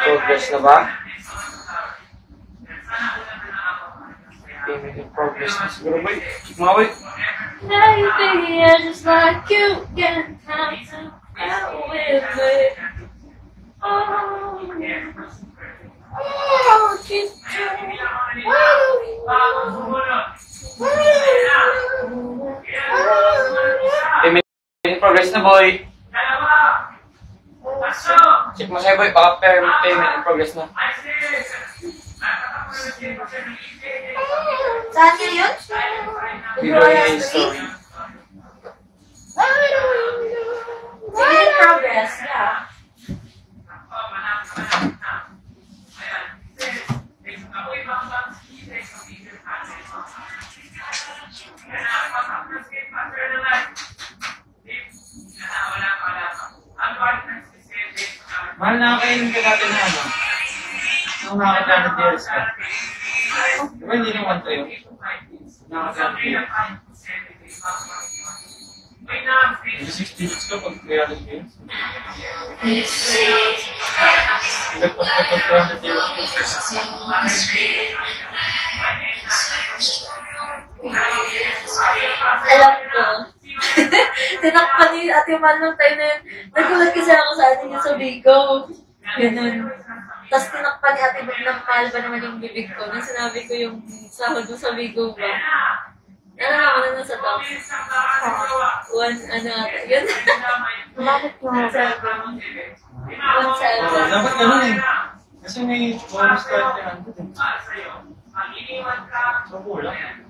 Progress na ba? Payment in progress na siguro boy. Mga boy. Now you think you're just like you can have to out with me. Oh, oh, just Payment in progress na boy. Check mo sa'yo boy, baka ah, pay- payment in progress na. Saan niya yun? Biro yung story. Sige, in progress. Yeah. Mahal nakakainin ka natin na ano? Nung nakaka-planet deals ka. Di ba hindi naman yun? Nakaka-planet deals. Hindi 60 minutes ka pag planet deals. Pag planet deals. Alam ko. Tinakpan ni Ate Man nung time na yun. Nagulat kasi ako sa atin yung sabi ko. Ganun. Tapos tinakpan ni Ate Man ng mahal ba naman yung bibig ko. Nung sinabi ko yung sahod ng sabi ko ba. Ano naman na sa top? One, ano ata. Yun. Bakit nga? Seven. One Oh, seven. dapat ganun eh. Kasi may bonus card na ano. So, kulang.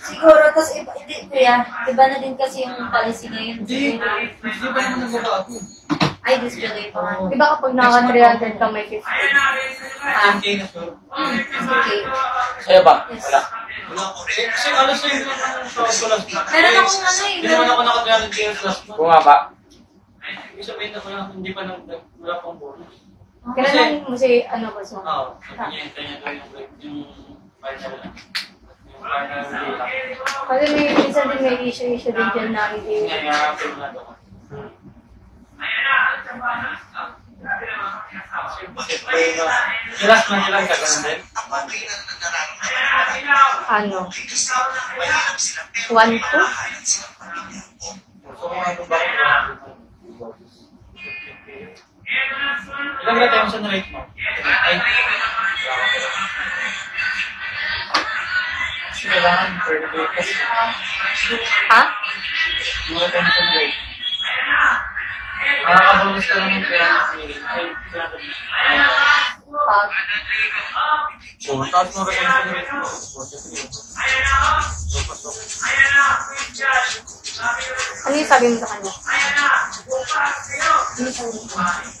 Siguro, tapos iba, hindi, kuya, iba na din kasi yung policy ngayon. Hindi, hindi ba naman nagbabago? Ay, display pa nga. Di ba kapag naka 300 ka may 50? Ah, 10K na mm, okay. Sa'yo ba? Yes. Wala. Wala ko. Eh, kasi alas na yun ko. Meron akong ano eh. Hindi naman ako naka-300K last month. Bumaba? Ibig sabihin na wala, hindi pa nang, wala pang bonus. Kailangan mo si, ano ba so? Oo, sabi niya, kanya daw yung, yung na. Yung data. Kasi may minsan din may issue-issue din dyan na hindi. Nangyayapin na daw. Yung last month lang ka, ganun din? Ano? One, two? So, kung ano ba Ilang retention rate mo? Ay, Per day kasi Ha? yung retention rate. Nakakabonus ka lang yung 300 million. Ay, 300 Pag, rate mo. 43. So, pasok. ano yung sabi mo sa kanya? Ano yung sabi mo sa kanya?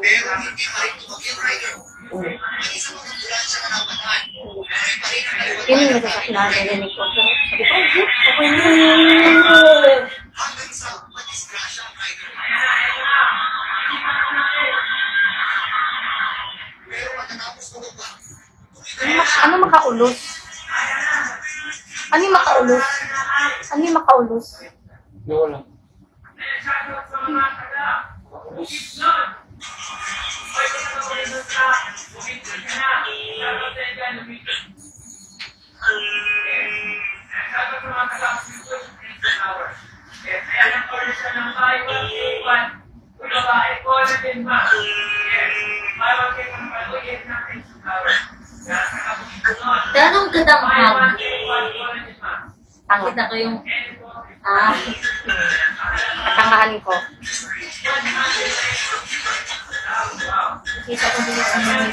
Ang mga rin sa kasi Yun yung nagsasak na narinig ko. Pero sabi ko, "Ay, okay na yun." Ano, mak- ano makaulos? Ano yung makaulos? Ano yung makaulos? Hindi ko Tanong ka tamahan. Tanga. Kita ko yung... Ah. Katangahan ko. Kita ko din ang mga.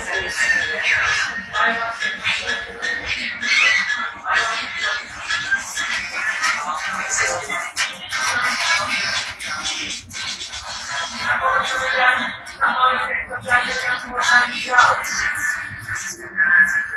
Thank you.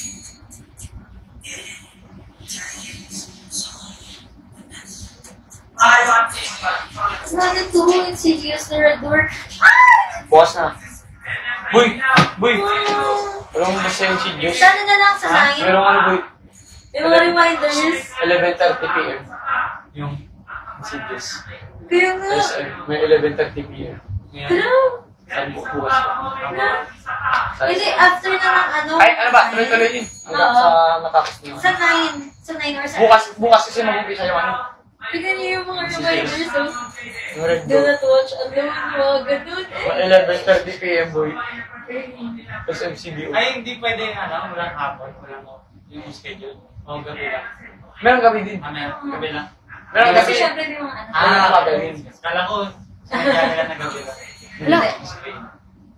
to? Insidious na Red Door. Bukas na. Boy! Boy! Walang basta yung si Diyos. Sana na lang sa Ha? nine. Merong ano, boy? Yung mga reminders. 11.30 p.m. Yung si Diyos. Kaya nga. May 11.30 p.m. Pero, saan bu- bukas hindi, after na ng ano. Ay, ano ba? Tuloy-tuloy. Hanggang Oo. sa matapos niyo. Sa nine. Sa nine or sa Bukas, bukas kasi mag-umpisa yung ano. Tignan niyo yung mga reminders. Oh. Yung Do not watch alone. Mga ganun. Mga 11.30 p.m. boy. Tapos MCBO. Ay, hindi pwede yung ano, walang hapon, walang yung schedule. O gabi lang. Meron gabi din. Ah, meron, gabi lang. Meron Kasi gabi. syempre may mga ano. Ah, Ah, gabi. Kala ko, sinabi lang na gabi lang. Wala.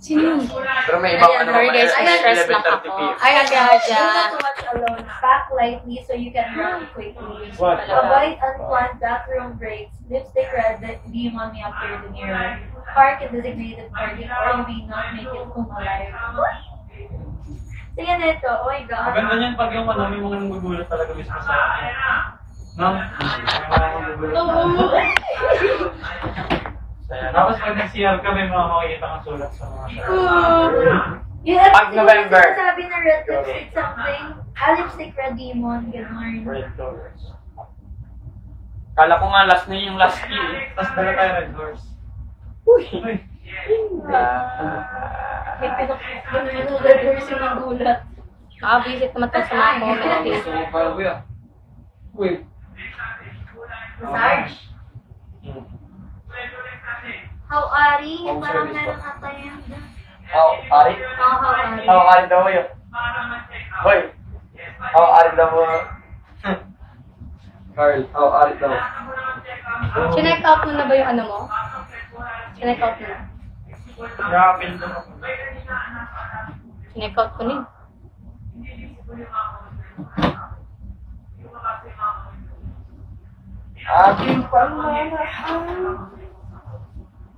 Sino yun? Pero may ibang Ayan, ano sorry guys, may stress lang 11.30 ako. p.m. Ay, aga, Do not watch alone. Back lightly so you can run quickly. What? Avoid unplanned bathroom breaks. Lipstick red that demon may appear in your room. Park in designated parking or you may not make it home alive. Tingnan nito. Oh my God. Maganda niyan pag yung ano, may mga nanggugulat talaga mismo sa akin. No? May mga nanggugulat. Oo. Tapos pag nag-CR ka, may mga makikita kang sulat sa mga siya. Episode Pag November. Sabi na red lipstick something. Ah, lipstick red demon. Ganun. Red doors. Kala ko nga last na yung last key. eh. Tapos dala tayo red doors. Uy! May pinok... Ganun yung red horse yung nagulat. Nakabisit naman tayo sa mga comment kuya. Uy. Sarge. Hmm. How Ari? Home Parang service meron ba? ata yan. Ako, Ari? Oo, how Ari. Daw yun. Hoy. Ako, Ari daw mo. Carl, ako, Ari daw. Chinek out mo na ba yung ano mo? Chinek out mo na. Grabe doon ako. Chinek out ko na yun. Aking pamamahal.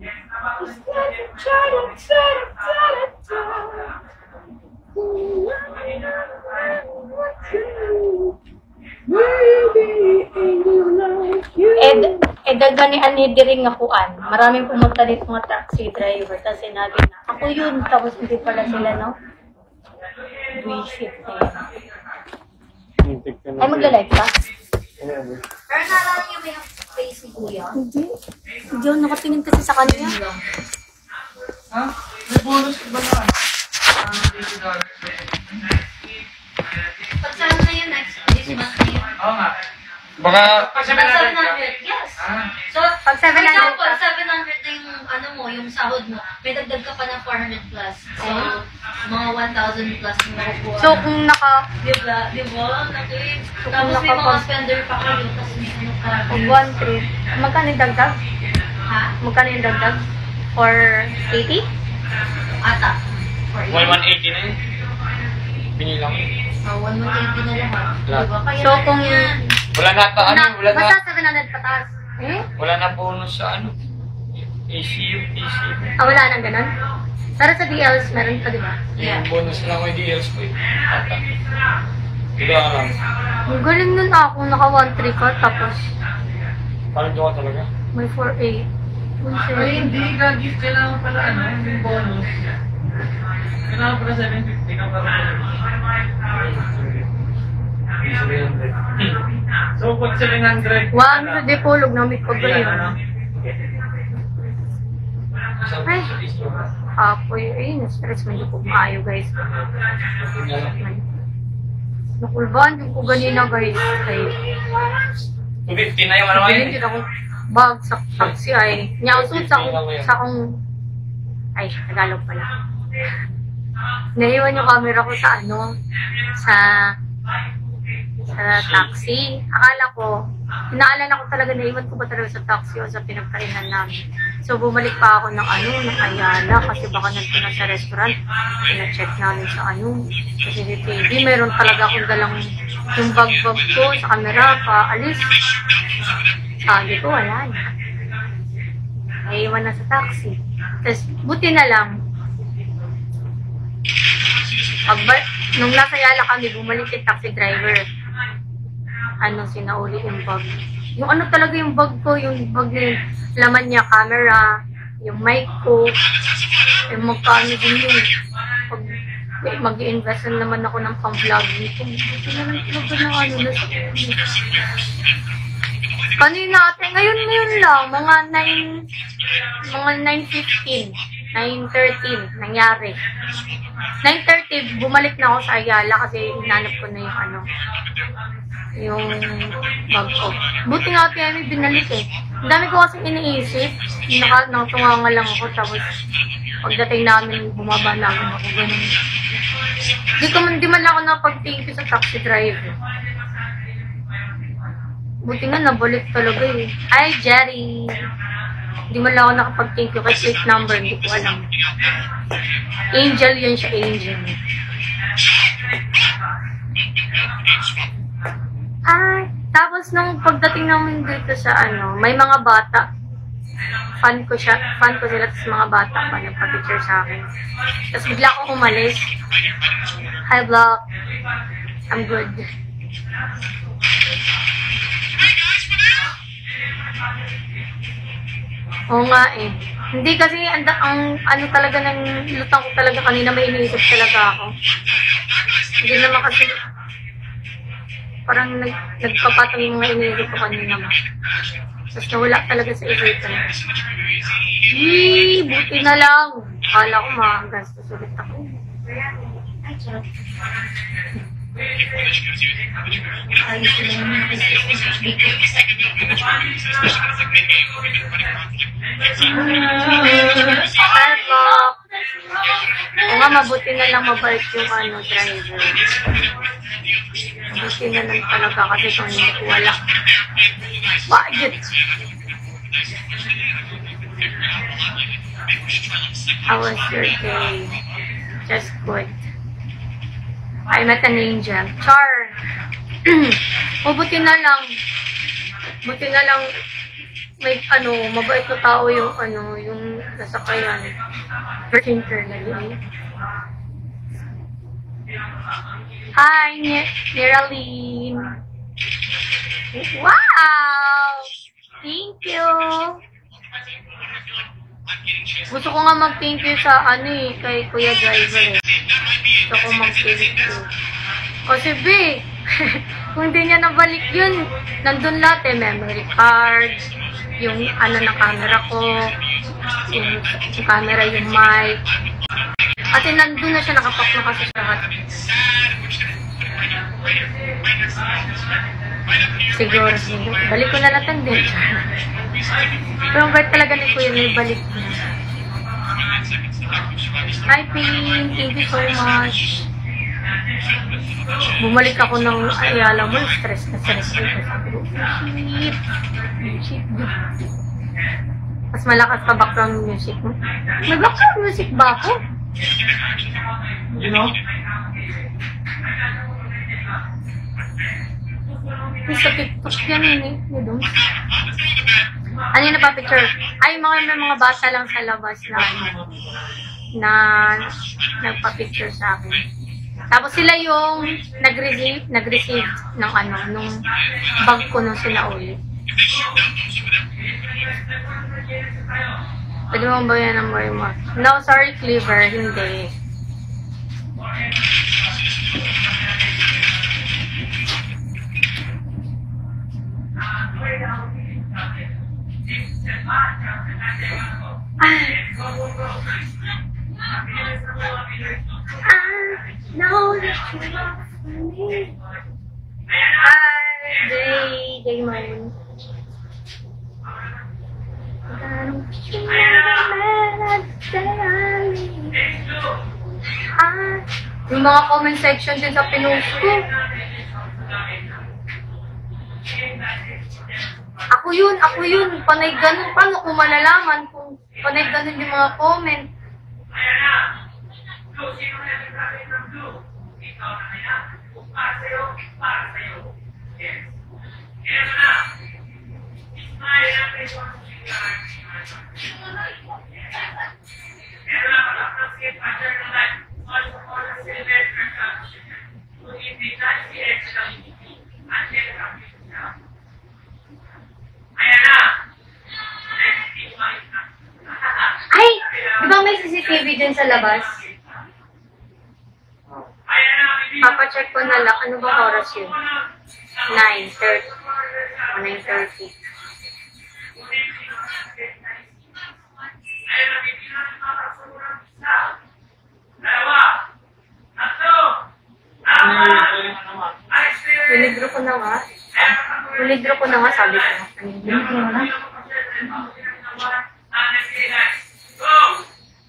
naku. Ed, edaga ni Anidi rin akuan. Maraming pumunta dito mga taxi driver. Tapos sinabi na, ako yun. Tapos hindi pala sila, no? Buisit na yun. Ay, magla-live ka? Naalala niyo ba yung face ni Kuya? Hindi. Hindi ako nakatingin kasi sa kanya. Ha? May bonus ba na? Pag saan na yun next this month? Oo nga. Baka, Pag Pag 700, yes. Ah. So, Pag for 700 example, ka. 700 na yung ano mo, yung sahod mo. May dagdag ka pa ng 400 plus. So, mga 1,000 plus yung makukuha. So, kung naka, Diba? Diba? Laki. So, kung Tapos may mga spender pa kayo. Tapos may ano ka. pag one trip, magkano yung dagdag? Ha? Magkano yung dagdag? For 80? Ata. For Why 180 na yun? Binilang. Oh, 180 na. Lahat. Diba? Kaya So, kung yan. Wala na ata, ano, na, wala na. basta 700 pataas. Eh? Wala na bonus sa ano. ACU, ACU. Ah, wala nang ganun? Pero sa DLs, meron pa, di ba? Yeah. Yung bonus lang may DLs ko eh. Ata. Wala lang. Ang galing nun ako, naka 1-3 ka, tapos Parang jowa talaga. may 4-8. Ay, hindi. Gagi. Kailangan pala ano, yung bonus. Kailangan pala 750 ka para So, pag 700. 100 di kulog na may pag Ayan, ano? Ay. sa. Apoy, ay, na-stress man yung maayo, guys. Nakulbaan yung ko ganina guys. Ay, 250 na yung ano. Bilhin din akong bag sa taxi ay. Nyausod sa akong, sa akong, ay, Tagalog pala. Naiwan yung camera ko sa ano, sa, sa taxi. Akala ko, inaalala ko talaga, naiwan ko ba talaga sa taxi o sa pinagkainan namin. So, bumalik pa ako ng ano, ng Ayala, kasi baka nandun na sa restaurant. Pina-check namin sa ano, sa CCTV. Meron talaga akong dalang yung bag-bag ko sa camera, paalis. Sabi ko, wala na. Naiwan na sa taxi. Tapos, buti na lang, pagba, nung nasa Yala kami, bumalik yung taxi driver. Ano, sinauli yung bag. Yung ano talaga yung bag ko, yung bag na laman niya, camera, yung mic ko, yung magkano din yung pag eh, mag-invest na naman ako ng pang-vlogging ko. Ito na lang talaga ng ano na sa Kanina ate, ngayon ngayon lang, mga 9, mga 9.15, 9.13, nangyari. 9.30, bumalik na ako sa Ayala kasi hinanap ko na yung ano, yung bag ko. Buti nga ate, may binalik eh. Ang dami ko kasi iniisip, naka, nakatunga nga lang ako, tapos pagdating namin, bumaba namin ako, ganun. Di ko di man ako napag-thank you sa taxi driver. Buti nga, nabalik talaga eh. Hi, Jerry! Di man lang ako nakapag-thank you kasi plate number, hindi ko alam. Angel yun siya, Angel. Ay, tapos nung pagdating namin dito sa ano, may mga bata. Fan ko siya, fan ko sila, tapos mga bata pa nagpa-picture sa akin. Tapos bigla akong umalis. Hi, vlog. I'm good. Oo nga eh. Hindi kasi ang, ang ano talaga ng lutang ko talaga kanina may iniisip talaga ako. Hindi naman kasi parang nag, nagpapatong yung mga iniisip ko kanina ma. Tapos nawala talaga sa isipan. Yee, buti na lang. Kala ko magastos ulit ako. Hello. Oo nga, mabuti na lang mabait yung ano, driver. Mabuti na lang talaga kasi kung wala. Budget. How was your day? Just good. I met an angel. Char! Mabuti na lang. Buti na lang may ano, mabait na tao yung ano, yung nasakayan. Virgin internally. Hi, Ni- Niraline. Wow! Thank you! Gusto ko nga mag-thank you sa ano eh, kay Kuya Driver eh. Gusto ko mag-thank you. Kasi B, kung hindi niya nabalik yun, nandun lahat eh, memory card, yung ano ng camera ko, yung, yung camera, yung mic. Kasi nandun na siya, nakapak na kasi siya lahat. Siguro, siguro. Balik ko na natin din. Pero ang talaga ni Kuya, may balik niya. Hi, Pink. Thank you so much. Bumalik ako ng Ayala mo. Stress na stress ko. Sabi shit. Shit. Mas malakas pa background music mo. May background music ba ako? You know? Sa TikTok yan eh. Yun doon. Ano yung napapicture? Ay, mga may mga bata lang sa labas na ano, na nagpa-picture sa akin. Tapos sila yung nag-receive, nag-receive ng ano, nung bag ko nung sinauli. Pwede mo ba yan ang more mo? No, sorry, Cleaver. Hindi. Mga comment section din sa pinost ko. Ako yun, ako yun. Panay ganun. Paano ko malalaman kung panay ganun yung mga comment? Ay! Di ba may CCTV din sa labas? Papacheck ko na lang. Ano bang oras yun? 9.30. O 9.30. Ano yung ito yung ano ma? Nilidro ko na nga. Nilidro ko na nga, sabi ko. Nilidro ko na.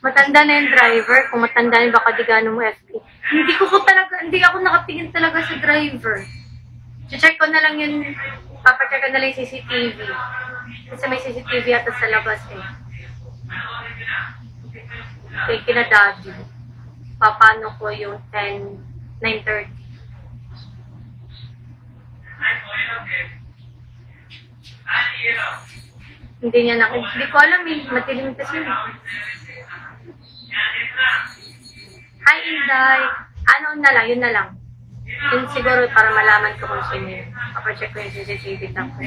Matanda na yung driver. Kung matanda na baka di gano'n mo FP. Hindi ko ko talaga, hindi ako nakatingin talaga sa driver. Check ko na lang yun, papacheck ko na lang yung CCTV. Kasi may CCTV ata sa labas eh. Kaya kina daddy. Papano ko yung 10, 9.30. Hindi niya na, hindi ko alam eh, matilim kasi. Hi, Inday. Ano na lang, yun na lang. Yun siguro para malaman ko kung sino yun. Papacheck ko yung CCTV tapos.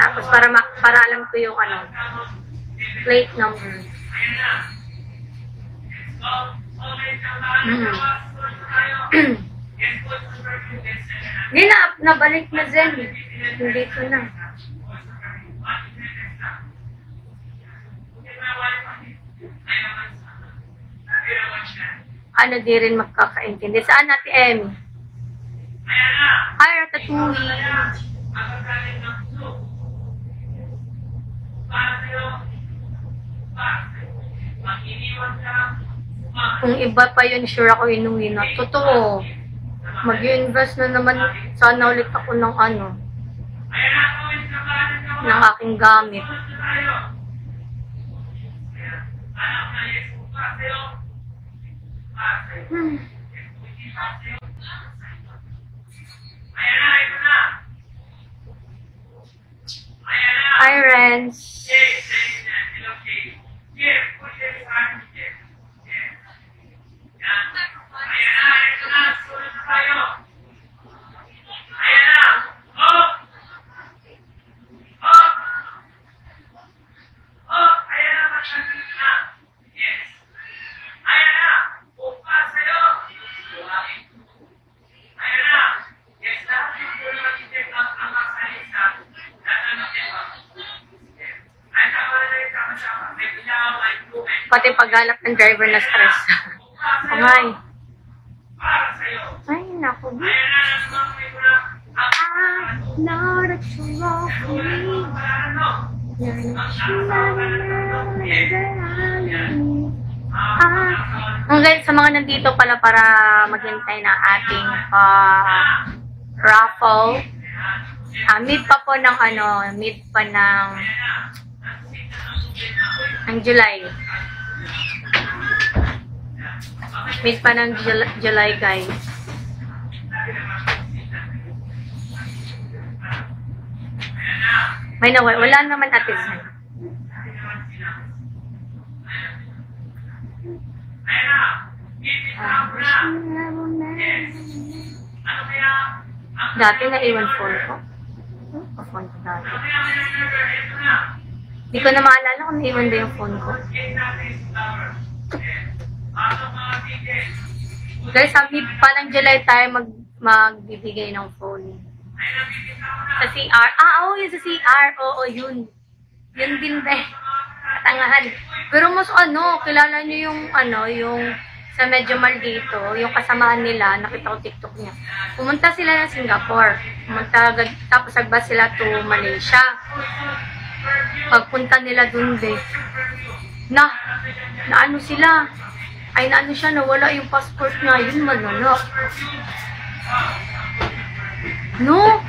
Tapos para, ma- para alam ko yung ano, plate number. Mm. Hindi na, nabalik na Zen. Hindi ko na. Ano di rin magkakaintindi. Saan natin, Emmy? Hi, Ratatouille. Kung iba pa yun, sure ako inuwi na. Totoo. Mag-invest na naman sana ulit ako ng ano, ng aking gamit. Hmm. Hi, Renz. Pati paggalap ng driver na stress. Amay. Naku. I know that not hanggang sa mga nandito pala para maghintay ng ating ah, raffle. Ah, mid pa po ng ano, mid pa ng ng July. Mid pa ng Jul- July, guys. May nawala. Wala naman ate Zan. Dati na iwan phone ko. O phone ko dati. Hindi ko na maalala kung naiwan ba yung phone ko. Guys, sa mid pa ng July tayo mag magbibigay ng phone. Sa CR. Ah, oo, yun sa CR. Oo, yun. Yun din, be. Katangahan. Pero mas ano, kilala niyo yung, ano, yung sa medyo maldito, yung kasamaan nila, nakita ko TikTok niya. Pumunta sila ng Singapore. Pumunta, agad- tapos agba sila to Malaysia. Pagpunta nila dun de, na, na ano sila, ay na ano siya, nawala yung passport niya, yun malala. No,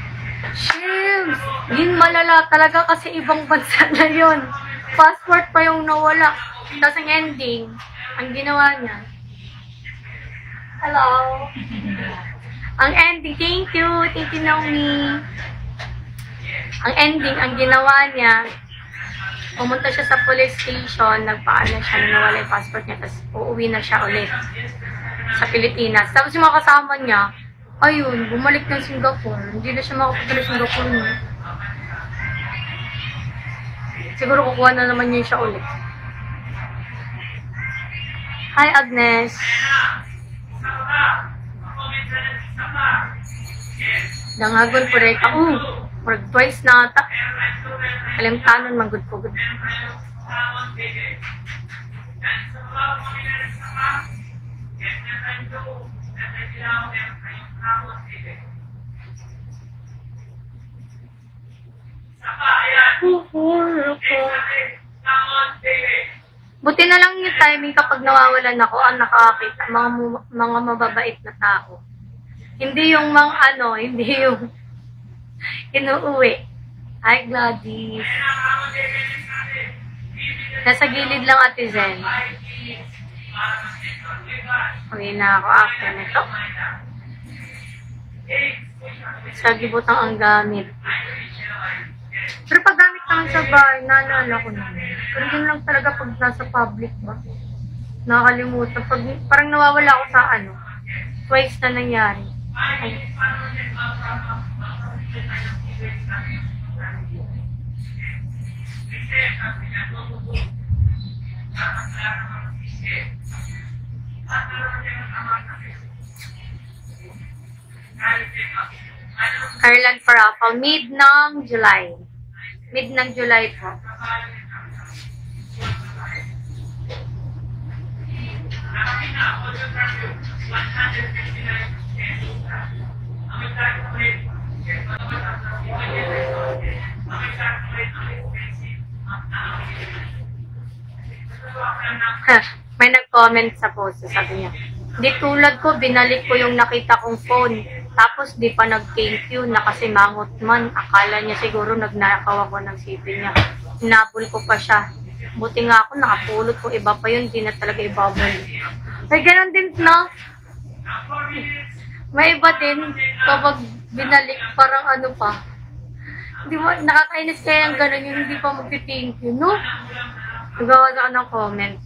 Shims, yun malala talaga kasi ibang bansa na yun. Passport pa yung nawala. Tapos ang ending, ang ginawa niya, Hello. Ang ending, thank you, thank you Naomi. Ang ending, ang ginawa niya, pumunta siya sa police station, nagpaano siya, na nawala yung passport niya, tapos uuwi na siya ulit sa Pilipinas. Tapos yung mga kasama niya, ayun, bumalik ng Singapore. Hindi na siya makapunta ng Singapore niya. Siguro kukuha na naman niya siya ulit. Hi, Agnes. Dangagon po rin ako. For twice na ata. Kalimtanon, manggod po. Good. Buti na lang yung timing kapag nawawalan ako ang nakakita mga mga mababait na tao. Hindi yung mga ano, hindi yung inuuwi. Hi Gladys. Nasa gilid lang ate Zen. Uwi na ako after nito. Sa gibutang ang gamit. Pero pag gamit naman sa bahay, naalala ko naman. Pero yun lang talaga pag nasa public ba? Nakakalimutan. Pag, parang nawawala ako sa ano. Twice na nangyari. Ay. Ireland Parapal, mid ng July. Mid ng July po. May nag-comment sa post, sabi niya, di tulad ko, binalik ko yung nakita kong phone. Tapos di pa nag-thank you na kasi mangot man. Akala niya siguro nagnakaw ako ng sipin niya. Hinabol ko pa siya. Buti nga ako, nakapulot ko. Iba pa yun, di na talaga ibabalik. Ay, ganun din, no? May iba din, kapag binalik, parang ano pa. Hindi mo, nakakainis kaya yung ganun yung hindi pa magti-thank you, no? Nagawa ka ng comment.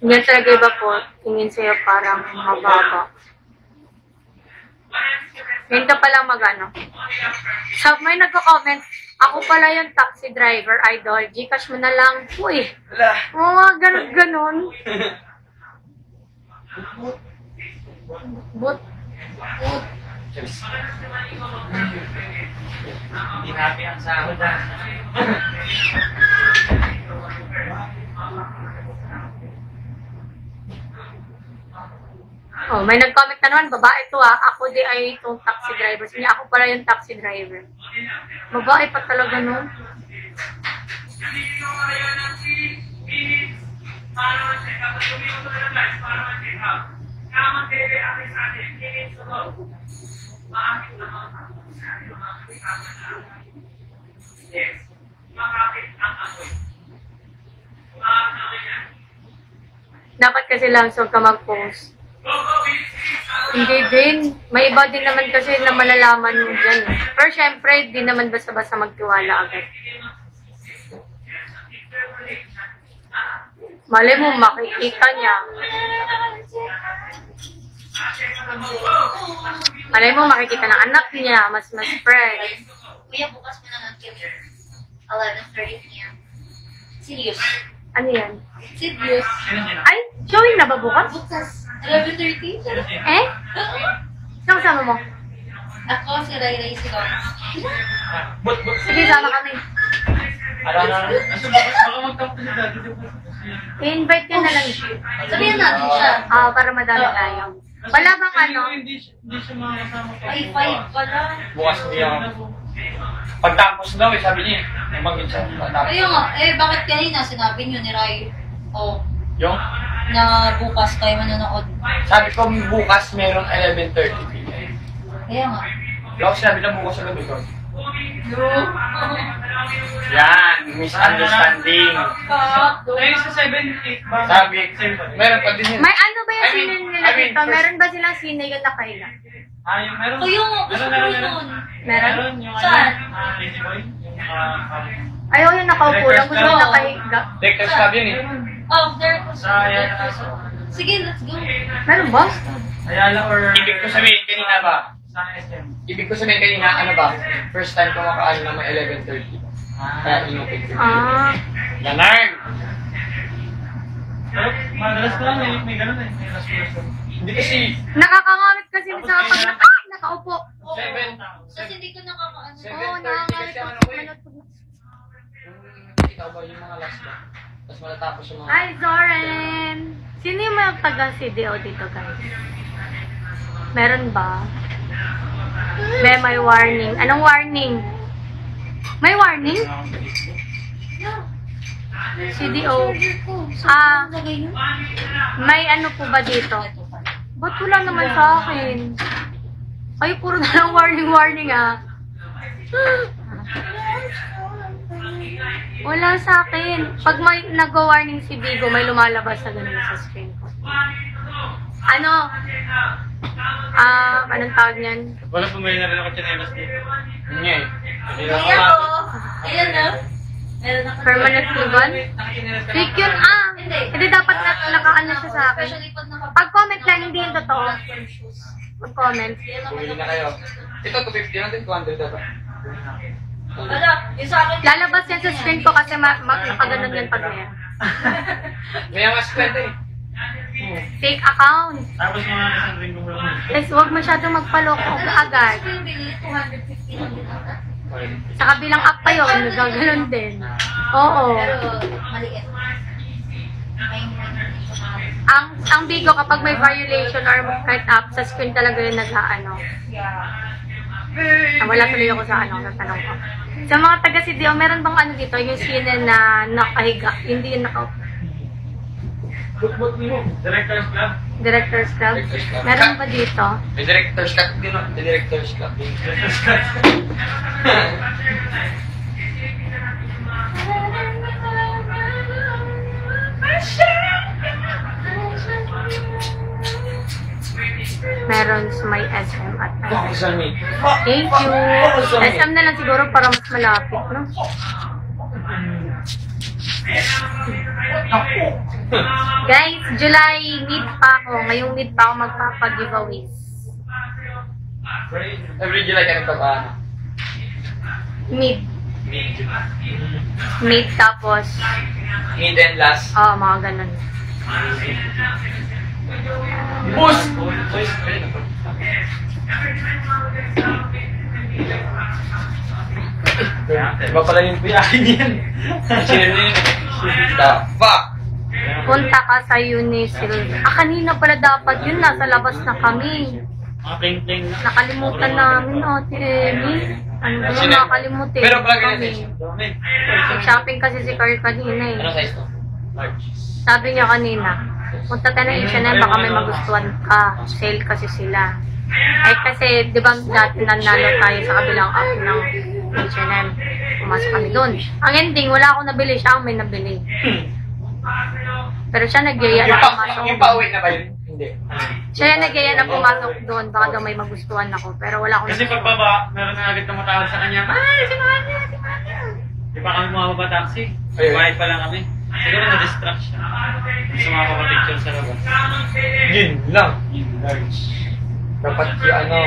Yan talaga iba po, tingin sa'yo parang mababa. Yan ka palang magano. So, may nagko-comment, ako pala yung taxi driver, idol. Gcash mo na lang. Uy, Wala. oo nga, ganun-ganon. But, Hindi happy ang sahod ah. oh, may nag-comment na naman, babae to ah. Ako di ay itong taxi driver. Niya, ako pala yung taxi driver. Babae pa talaga nun. Dapat kasi lang so ka mag-post. Hindi din. May iba din naman kasi na malalaman mo dyan. Pero syempre, di naman basta-basta magtiwala agad. Malay mo, makikita niya. Malay mo, makikita ng anak niya, mas mas spread. Kuya, bukas mo na kami. 11.30 p.m. Serious. Ano yan? Sino? Ay, showing na ba bukas? Bukas. 11.30? Eh? Sino kasama mo? Ako, si Ray Ray, si. Ah, But, but, Sige, sama kami. Ala na. Baka daddy. di ba? I-invite ka na lang siya. Sabihan natin siya. Ah, para madami tayo. Wala bang ano? Hindi siya- pa. Ay, five pala. Bukas ako. Pagtapos daw eh, sabi niya. Namagin siya. Pagtapos. Ayun nga, eh bakit kanina sinabi niyo ni Ray, oh, Yung? na bukas tayo manonood. Sabi ko bukas meron 11.30 p.m. Kaya nga. Wala ko sinabi na bukas sa gabi ko. Bro. Yan, misunderstanding. Ayun sa 7-8 ba? Sabi, meron pa din yun. May ano ba yung I mean- sine nila I mean, dito? first- Meron ba silang sine yung nakaila? Ah, yung meron. Kayo nga, gusto Meron, ko meron, yun. Meron? Meron yung ano, Saan? ah, Boy. Yung ah, Ayaw yung nakaupo lang. Gusto ko Oo. nakahiga. Director's Club yun eh. Oh, there. Sa Ayala. Sige, let's go. Meron ba? Ayala or... Ibig ko sabihin kanina ba? Sa SM. Ibig ko sabihin kanina, ano ba? First time ko makaano ng may 11.30. Kaya inupit ko. Ah. Ganarn! Pero madalas ko lang may, may ganun eh. May last person. Hindi kasi, Nakakangamit kasi sa pag naka, ah, nakaupo. Oo. 7. Kasi hindi ko nakakaano. Seven. Oo, 7:30 nakakangamit kasi ako ano eh. ikaw ba yung mga last ba? Tapos matatapos yung mga... Hi, Zoren! Sino yung mga taga-CDO dito, guys? Meron ba? May, may warning. Anong warning? May warning? CDO. Ah, may ano po ba dito? Ba't wala naman sa akin? Ay, puro na lang warning, warning ah. Wala sa akin. Pag may nag-warning si Bigo, may lumalabas na ganun sa screen ko. Ano? Ah, anong tawag niyan? Wala pumili na rin ako chinelas dito. Nga eh. Kaya ko. Ayan na. Permanent ribbon? Fake yun ah! Hindi dapat na, naka-ano siya sa akin. Pag-comment lang, hindi yung totoo. Pag-comment. Bumili na kayo. Ito, 250 lang din, 200 dapat. Wala, yung sa akin. Lalabas yan sa screen ko kasi ma- ma- nakaganon yan pag meron. May mga squad eh. Fake account. Tapos mga isang ring ko lang. Guys, huwag masyadong magpaloko agad. Gusto ko yung bili, 250 lang din ata. Sa kabilang app pa yun, nagaganon din. Oo. Pero Ang ang Bigo kapag may violation or kahit app, sa screen talaga yun nag-ano. Ah, wala tuloy ako sa ano, sa tanong ko. Sa mga taga CDO, meron bang ano dito, yung sine na nakahiga, hindi yung naka Mo. Director's Club. Director's Club? Director's Club. Meron ba dito? May director's cut din? May director's din. Director's Club. Meron sa may SM at? Thank you. SM na lang siguro para mas malapit, no? Guys, July mid pa ako. Ngayong mid pa ako magpapag-giveaways. Every July ka nagpapaano. Mid. Mid tapos, Mid and last. oh, mga ganun. Boost! Iba pala yung biyahin yan. Sino yun? The fuck? Punta ka sa Unisil. Ah, kanina pala dapat yun. Nasa labas na kami. Nakalimutan namin, Ate Emmy. Ano ba Sino? nakakalimutin? Pero kami. natin. Dami. Shopping kasi si Carl kanina eh. Anong size to? Sabi niya kanina, punta tayo ng H&M, baka may magustuhan ka. Sale kasi sila. Eh kasi, di ba dati nanalo tayo sa kabilang app ng H&M. Pumasok kami doon. Ang ending, wala akong nabili, siya ang may nabili. Pero siya nagyaya na pumasok. yung pa-uwi na ba yun? Hindi. Siya yung nagyaya na pumasok doon, baka daw may magustuhan ako. Pero wala akong Kasi pagbaba, meron na agad tumatawag sa kanya. Ay, si Manya, si Manya. Di pa kami bumababa taxi. Ayun. Bayad pa lang kami. Siguro na-distract siya. Gusto mga papapicture sa labas. Yun lang. Yung large. Dapat yung ano,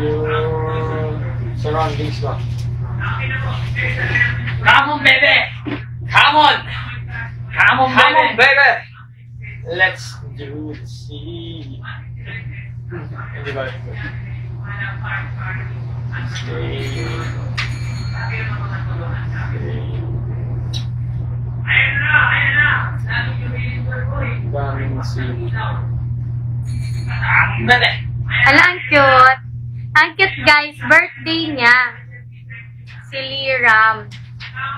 Yung surroundings ba? Come on, baby! Come on! Come on, Come on, baby! baby! Let's do the sea. Hindi ba? Stay. Daming sea. Baby! Ala, ang cute. Ang cute, guys. Birthday niya. Si Liram.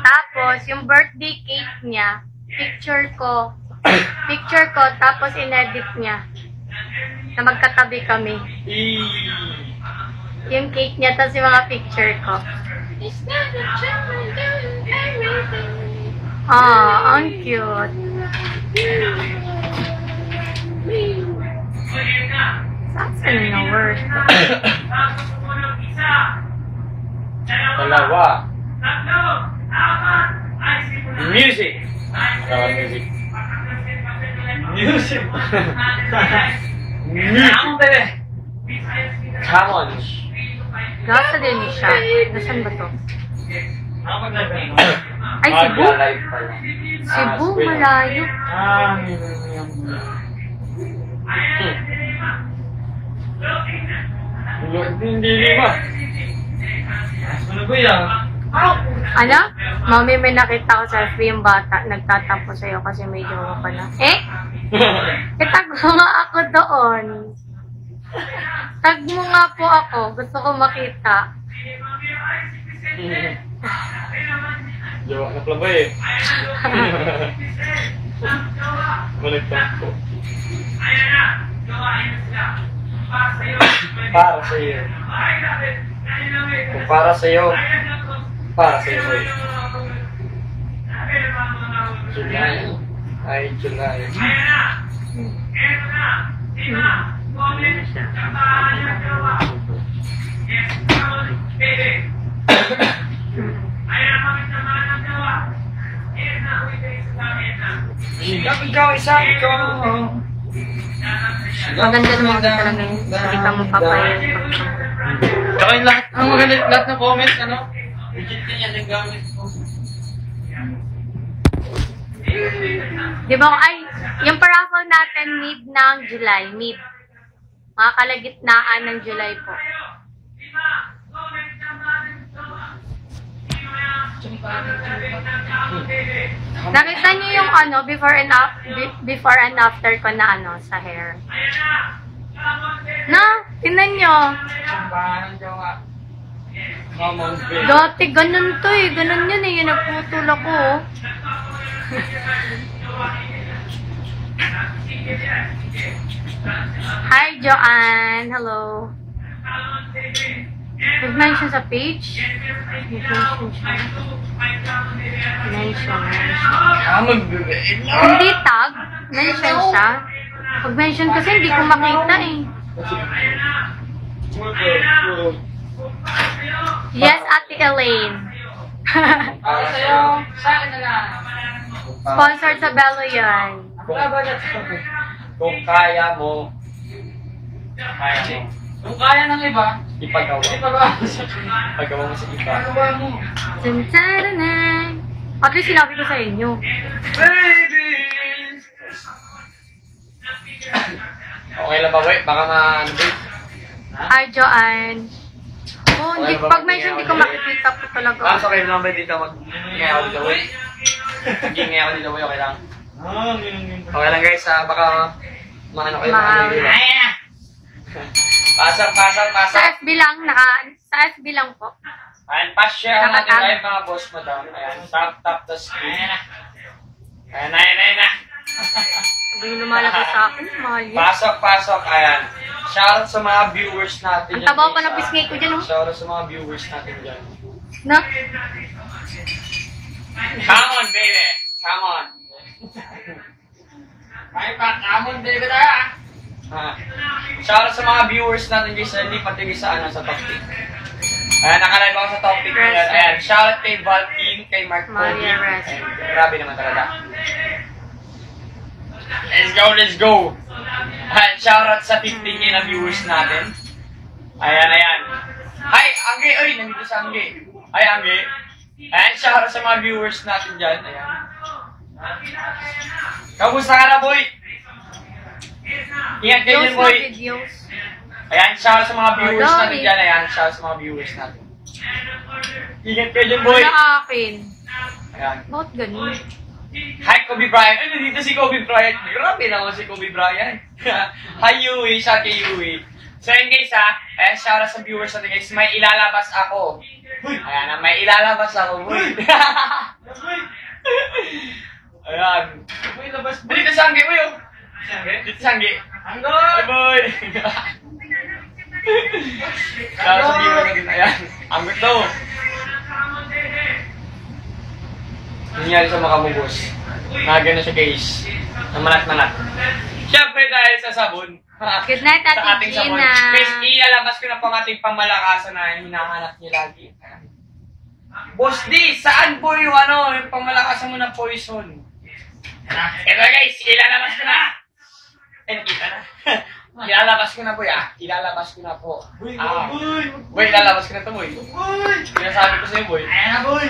Tapos, yung birthday cake niya, picture ko. Picture ko, tapos inedit niya. Na magkatabi kami. Eee. Yung cake niya, tapos yung mga picture ko. Ah, ang cute. Saan na word? Dalawa. Music. Dalawa music. Music. Come on, baby! Come on. Nasa din siya. Nasaan ba to? Come on, baby! Ay, Cebu? Mag-live pala. Ah, Cebu, Cebu. malayo. Ah, hmm. Hindi lima. Ano ba yan? Ano? Mami, may nakita ko sa FB yung bata. Nagtatampo sa'yo kasi may jowa ka na. Eh? Itag mo nga ako doon. Tag mo nga po ako. Gusto ko makita. Jawa na pala ba eh? Maligtang ko. Para sa iyo. Kung para sa iyo, para sa iyo. July. Ay, July. Ikaw, ikaw, isang ko. Maganda naman talaga yun. Hindi ka mo papayag. Tsaka yung lahat, ang maganda, lahat ng comments, ano? Legit din yan gamit ko. Di ba? Ay, yung paraffle natin mid ng July. Mid. Mga kalagitnaan ng July po. Nakita niyo yung ano, before and, af- be- before and after ko na ano, sa hair. Na, tinan nyo. Parang babe. Dati ganun to eh. Ganun yun eh. Yung nagputol ako. oh. Hi, Joanne. Hello. Nag-mention sa page? Nag-mention siya. Mention, mention. Hindi tag. Mention siya. Pag-mention kasi hindi ko makita eh. Yes, Ate Elaine. Para sa iyo. Sa akin na lang. Sponsored sa Bello yan. Kung, kaya mo, kaya mo, Kung kaya ng iba, ipagawa. hindi pa ba? Pagawa mo sa iba. Ba mo? Tantaranay. At least sinabi ko sa inyo. Baby! Okay lang ba, wait? Baka ma... Ano ba? Hi, Joanne. Oh, hindi, pag mention, hindi ko makikita po Ah, talaga. so kayo naman ba dito mag... Ingay ako dito, wait? Ingay ako dito, wait? Okay lang. Ah. Okay lang guys, ah, baka... Maano kayo, Ma- maano kayo. Pasok, pasok, Sa. FB lang, naka, sa FB lang po. Ayan, pa-share ang ating Nakatag. live mga boss madam. Ayan, tap, tap the screen. Ayan na, ayan na, ayan na. Hindi yung lumalabas sa akin, mahal yun. Pasok, pasok, ayan. Shoutout sa mga viewers natin. Ang tabaw pa ng pisngay ko dyan, oh. Shoutout sa mga viewers natin dyan. Na? Come on, baby! Come on! Ay, pa, come on, baby tayo ah. Shoutout sa mga viewers natin guys, hindi pati guys sa ano sa topic. Ayan, nakalive ako sa topic. Rest. Ayan, shoutout kay Valpine, kay Mark Maria Cody. Grabe naman talaga. Let's go, let's go! Ayan, shoutout sa 15k na viewers natin. Ayan, ayan. Hi, Angge! Uy, nandito sa Angge. Hi, Angge. Ayan, shout out sa mga viewers natin dyan. Ayan. Kamusta ka na, boy? Ingat kayo dyan, boy. Ayan, shout out sa mga viewers Wala natin dyan. Ayan, shout out sa mga viewers natin. Ingat kayo dyan, boy. Wala akin. Ayan. Bakit ganun? Hi, Kobe Bryant. Ay, nandito si Kobe Bryant. Grabe naman si Kobe Bryant. Hi, Yui. Shout kay Yui. So, yun guys ha. Eh, shout out sa viewers natin guys. May ilalabas ako. Ayan na, may ilalabas ako. Ayan. Uy, labas mo. Dito sa Angge, uy. oh. Dito sa Angge. Hi, boy. Shout out sa viewers natin. Ayan. Anggot daw. Nangyari sa makamubos. Naga na siya guys. Namanat-manat. Siyempre dahil sa sabon. Good night, Ate sa ating sabon. Gina. Guys, ilalabas ko na pang ating pamalakasan na hinahanap niyo lagi. Boss D, saan po yung ano, yung pamalakasan mo ng poison? Ito guys, ilalabas ko na. Eh, nakita na. ilalabas ko na po ah. Ilalabas ko na po. Uy, Ah. boy. Boy, ilalabas ko na to boy. Boy. Sinasabi ko sa'yo boy. Ayan na, boy.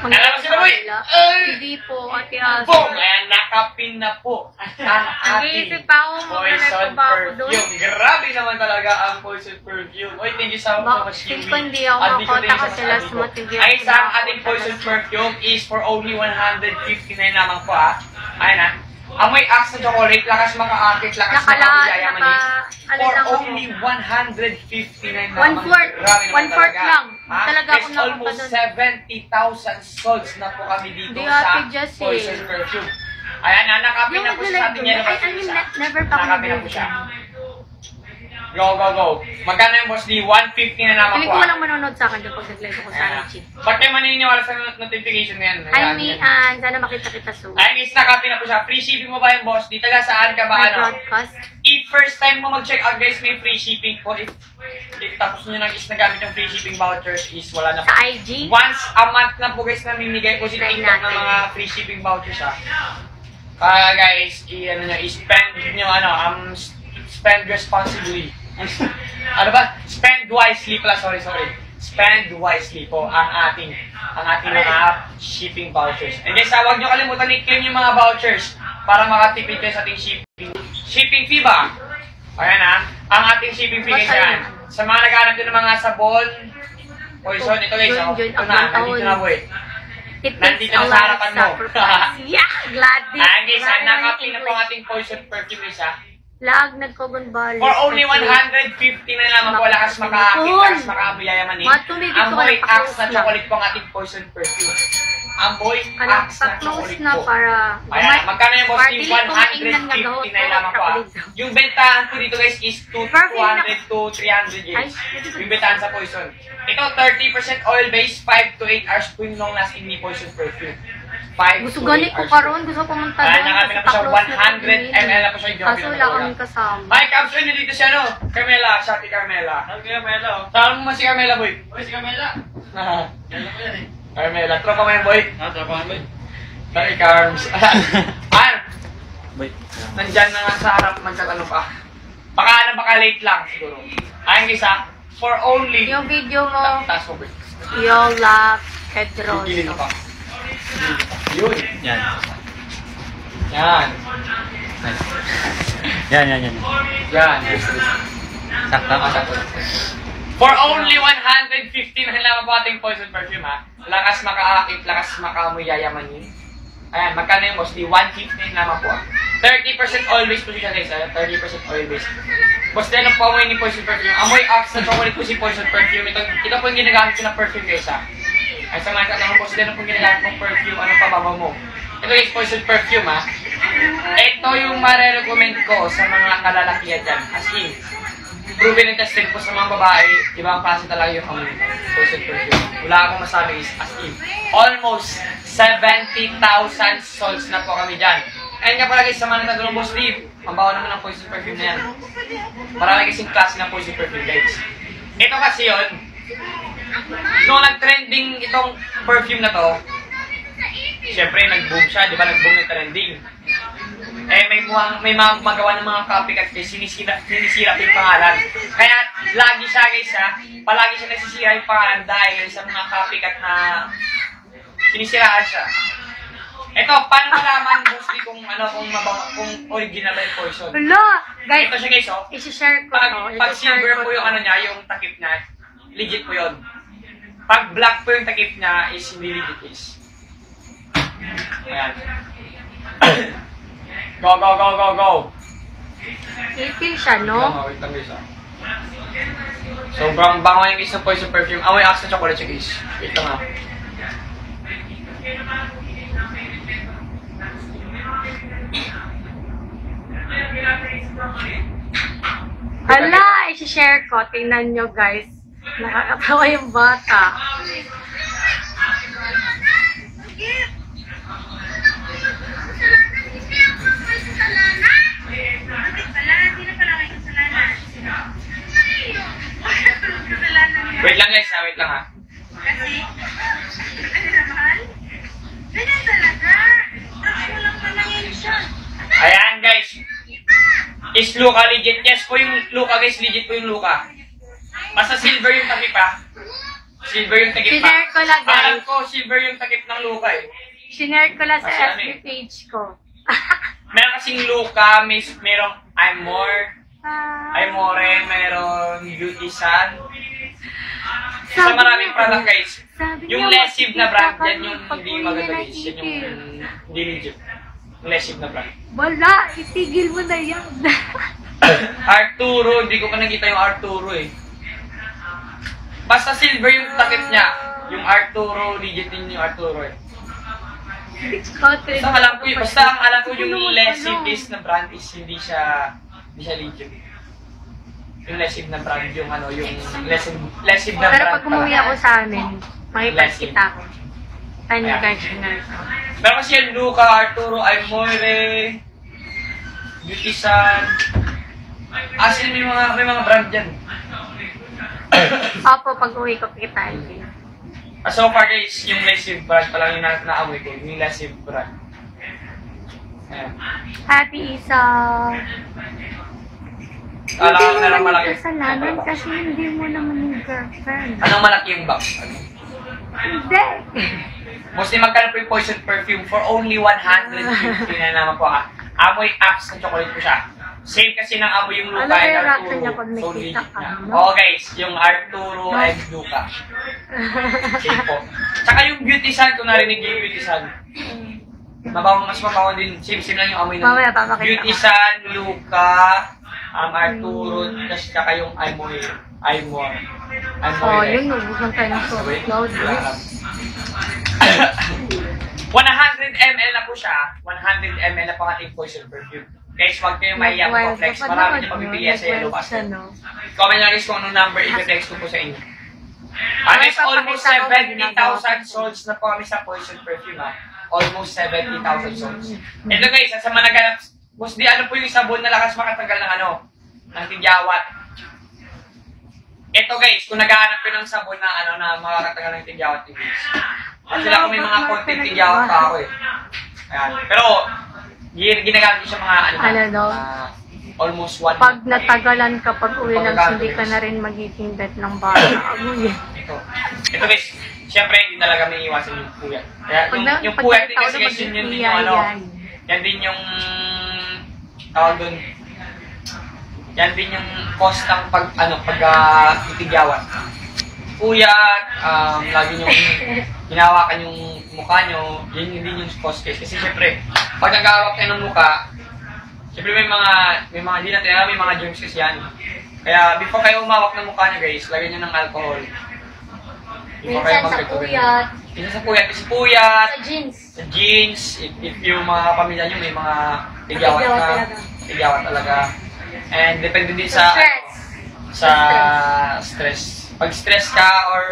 Alam mo boy? Ay! Hindi po, Ate Asa. Boom! Ayan, nakapin na po ang Nag-iisip pa ako, maghanap pa ako doon. perfume. Grabe naman talaga ang poison perfume. Oy, thank you so much, feel Yumi. ko hindi ako sa kasi last hindi Ay, sa ating poison perfume is for only 159 lamang po ah. Ayan ah. Amoy axe na chocolate, lakas makaakit, lakas Nakala, makakuyayaman naka, eh. ano For lang ako. only 159 lamang. One fourth. Grabe naman One fourth talaga. lang. Ha? Talaga ako There's almost nakapa 70,000 souls na po kami dito sa Ate Jess, eh. Poison Perfume. Ayan, nanakapin Yung na po sa yellow ay, I mean, ne- never pa ako Nakapin na po siya. Go, go, go. Magkano yung boss D? 150 na naman Feeling po. ko ah. walang manonood sa akin doon pag nag-live ako sa Ayan. IG. Ba't kayo maniniwala sa not- notification na yan? Hi, Ayan, yan. Mian. Sana makita kita soon. Ayun, is nakapin na po siya. Free shipping mo ba yung boss D? Taga saan ka ba? My Ano? broadcast. If first time mo mag-check out guys, may free shipping po. If, if tapos nyo nang is nagamit yung free shipping vouchers is wala na po. Sa IG. Once a month na po guys namimigay po si Try TikTok ng natin. mga free shipping vouchers ha. Kaya guys, i ano nyo, i-spend nyo ano, um, s- spend responsibly. Ano ba? Spend wisely pala, sorry, sorry. Spend wisely po ang ating ang ating mga shipping vouchers. And guys, ah, huwag nyo kalimutan i-claim yung mga vouchers para makatipid kayo sa ating shipping shipping fee ba? Ayan ha, ang ating shipping fee guys yan. Sa mga naghanap din ng mga sabon, poison, ito guys, oh, ito na, nandito taon. na boy. It Nandito na sa harapan mo. yeah, glad. Ayan guys, ah, nakapin na po ang ating poison perfume guys ha. Lag, nagkogonbali. For only 150 na naman po, lakas makaakit, lakas makaamoy yayamanin. Mga tumigil ko Amoy lang, pa-close axe na na. chocolate po ang ating poison perfume. Amoy Ano, axe na chocolate na po. para... Ayan, magkano yung boss? Gahot 159 ko, lamang po. Yung bentahan ko dito guys is to Perfume na- 200 to 300 Ay, years. Yung bentahan sa poison. Ito, 30% oil base, 5 to 8 hours po yung long lasting ni poison perfume. 5 Gusto to 8 gani ko karon gusto ko pumunta doon. nakapin na po siya, 100 ml na po siya yung Kaso wala kaming kasama. Hi, Caps, Uy, nandito siya, no? Carmela, Shopee Carmela. Ano kaya, Melo? Saan mo si Carmela, boy? Uy, si. Ah, yan eh. Carmela, tropa mo yan, boy. Ah, trapahan mo eh. Sorry, Carms. Ayan, Boy. nandyan na nga sa harap, magtatanong pa. Baka na, baka late lang, siguro. Ayan, guys, ha? For only... Yung video mo, Taas mo, boy. Yola Pedro. Gilid mo pa. Yun. Yan. Yan. Yan, yan, yan. Yan. Sakta Ah, sakto. For only 150 na lang po ating poison perfume ha. Lakas makaakit, lakas makaamoy yayamanin. Ayan, magkano yung? Di 150 naman po ah. 30% oil base po siya guys. Ayan, 30% oil base. Boss, din ang amoy ni poison perfume. Amoy axe na chocolate po poison perfume. Ito, ito po yung ginagamit ko na perfume guys ha. Ay sa mga katanong boss, din ang po ginagamit kong perfume. Ano pa babaw mo? Ito guys, poison perfume ha. Ito yung marerecommend ko sa mga kalalakihan dyan. As in, proven and tested po sa mga babae, ibang klase talaga yung amoy. Poison perfume. Wala akong masabi is as in. Almost 70,000 souls na po kami dyan. And nga pala guys, sa mga nagtatanong boss Steve, ang bawa naman ng poison perfume na yan. Marami kasing klase ng poison perfume guys. Ito kasi yun, nung nag-trending itong perfume na to, Siyempre, nag-boom siya, di ba? Nag-boom yung trending. Eh, may, mga, may mga magawa ng mga copycat guys, sinisira, sinisira yung pangalan. Kaya, lagi siya guys ha, palagi siya nasisira yung pangalan dahil sa mga copycat na sinisiraan siya. Ito, paano malaman mostly kung ano, kung mabang, kung original ba yung poison? Hello! Guys, Ito siya guys, oh. isi-share ko Pag, pag silver ko po yung ano niya, yung takip niya, legit po yun. Pag black po yung takip niya, is hindi legit is. Ayan. go, go, go, go, go. Feel siya, no? Wait lang guys, ah. Sobrang bango yung guys ng poison perfume. Amoy axe na chocolate siya guys. Wait lang ah. Hala, isi-share ko. Tingnan nyo, guys. Nakakatawa yung bata. Wait lang guys, ah. Wait lang ah. Ayan guys. Is Luca legit? Yes po yung Luca guys, legit po yung Luca. Basta silver yung takip ah. Silver yung takip Sinare ko lang, guys. Alam ko, silver yung takip ng Luca eh. Sinare ko lang sa Kasi ano FB eh. page ko. Meron kasing Luca, may, merong I'm More, I'm More, meron Beauty Sun. Sa maraming product guys. Yung lessive na brand, yan yung hindi maganda guys. Yan yung hindi legit. Yung lessive na brand. Wala, itigil mo na yan. Arturo, hindi ko pa nakita yung Arturo eh. Basta silver yung takip niya. Yung Arturo, legit din yung Arturo eh. Basta Basta alam ko, yun- basta ang alam ko yung lessive is na brand is hindi siya, hindi siya legit. Yung lessive na brand, yung ano, yung lessive, lessive na Pero brand pag umuwi ako sa amin, makipagkita ko. Ayan. guys, sinare ko. Meron kasi yung Luca, Arturo, Aimore, Beauty Sun. As in, may mga, may mga brand dyan. Opo, pag uwi ko, kita. Ah, so far guys, yung lessive brand pa lang yung na naamoy ko, yung lessive brand. Ayan. Happy Isa. Kala ko hindi mo meron naman malaki. kasalanan kasi hindi mo naman yung girlfriend. Anong malaki yung box? Ano? Hindi. Mostly magkano po yung poison perfume for only 150 na naman po ah. Amoy apps ng chocolate ko siya. Same kasi ng amoy yung Luca Ano and Arturo. niya pag So legit ka, na. no? Oo guys, yung Arturo and Luca. Same po. Tsaka yung Beauty Sun, kung narinig yung Beauty Sun. Mabango, mas mabango din. Same-same lang yung amoy ng Mamaya, Beauty. Sun, Luca, um, Arturo, tapos tsaka yung Amoy. Amoy. Amoy. Oh, yun, nubusan tayo ng soft cloud. 100 ml na po siya. 100 ml na po ang ating poison perfume. Guys, huwag kayong mahiya Nag-wild mag-flex. Marami niyo no? pabibigyan sa yellow no? Comment lang guys kung anong number i-text ko po sa inyo. Ah, guys, Ay, almost papakita ko, ginagawa 70,000 souls na po kami sa poison perfume ha. Almost 70,000 souls. Ito guys, sa mga naganap, mostly ano po yung sabon na lakas makatagal ng ano, ng tigyawat. Ito guys, kung naghahanap ko ng sabon na ano na makakatagal ng tigyawat guys. Kasi lang may mga konting tigyawat pa ako eh. Ayan. Pero, gin- ginagamit ko sa mga ano, Ano daw? ah, almost one Pag natagalan ka, pag uwi Pagkagamit, hindi ka na rin magiging bet ng bata. Agoy. Ito. Ito guys, syempre hindi talaga may iwasan yung puyat. Kaya Pag yung, na- yung pag puyat din kasi na guys, yun, yun din yung ano, yan din yung tawag doon, yan din yung cost ng pag, ano, pag uh, itigyawan. Puyat, um, lagi nyo hinawakan yung mukha nyo, yun din yung cost guys. Kasi syempre, pag nagkawak kayo ng mukha, syempre may mga, may mga, di natin alam, may mga germs kasi yan. Kaya before kayo umawak ng mukha nyo guys, lagyan nyo ng alcohol. Before kayo Minsan sa ganyan. puyat, Minsan sa puyat, kasi puyat, sa jeans. sa jeans, if, if yung mga pamilya nyo may mga tigyawat Tigyawat na, talaga. tigyawat talaga. And depende din sa, Stress. sa stress. Pag stress ka or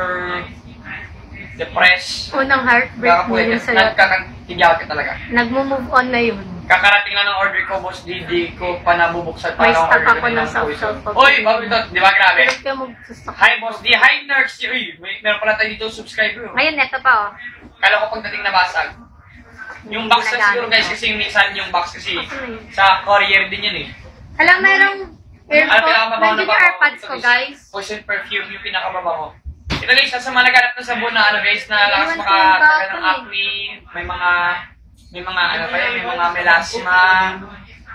depressed, Unang heartbreak mo kakapulit yun sa'yo. nagkakatigyawat ka talaga. Nagmo-move on na yun. Kakarating lang ng order ko, boss, di, di ko pa nabubuksan May ng stock order ako ko ng ng South poison. South Uy, bago ito, di ba grabe? Magsusok. Hi, boss, di, hi, nurse, uy, may, meron pala tayo dito subscriber. oh. Ngayon, neto pa oh. Kala ko pagdating nabasag. Yung box na siguro guys, kasi minsan yung box kasi sa courier din yun eh. Alam, merong Ano earphone. pinakamabango Nandiyan na yung? AirPods ko, guys. Poison perfume yung pinakababango. Ito guys, sa mga naghanap ng sabon na ano guys, na lakas yung makatagal ng eh. acne, may mga, may mga ano kayo, may mga melasma,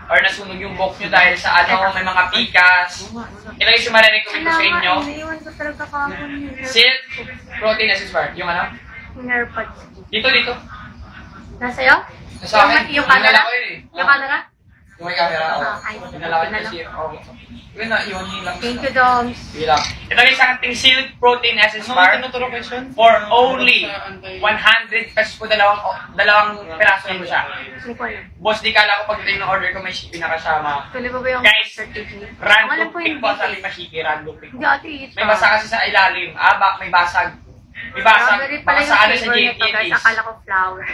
or nasunog yung buhok nyo dahil sa ano, may mga pikas. Ito guys yung marirecommend ko sa inyo. Iniwan ko talaga kahapon yun. Silk Protein Essence Bar. Yung ano? Yung AirPods. Dito, dito. Nasa'yo? Sa akin. Yung, yung camera? Eh. Yung camera? Yung may camera. Oh. ay, Dinala ko yun na, yun yun lang. Thank you, Doms. Yun lang. Ito guys, ang ating Silk Protein Essence Bar. For only 100 pesos po dalawang dalawang peraso lang po siya. Boss, di kala ko pagdating ng order ko may shipping na kasama. Tuloy ba ba yung Guys, Random pick po eh. mashiki, random pick. Ito. May basa kasi sa ilalim. Ah, ba, may basag. May basag. Baka yung sa ano sa. Akala ko flower.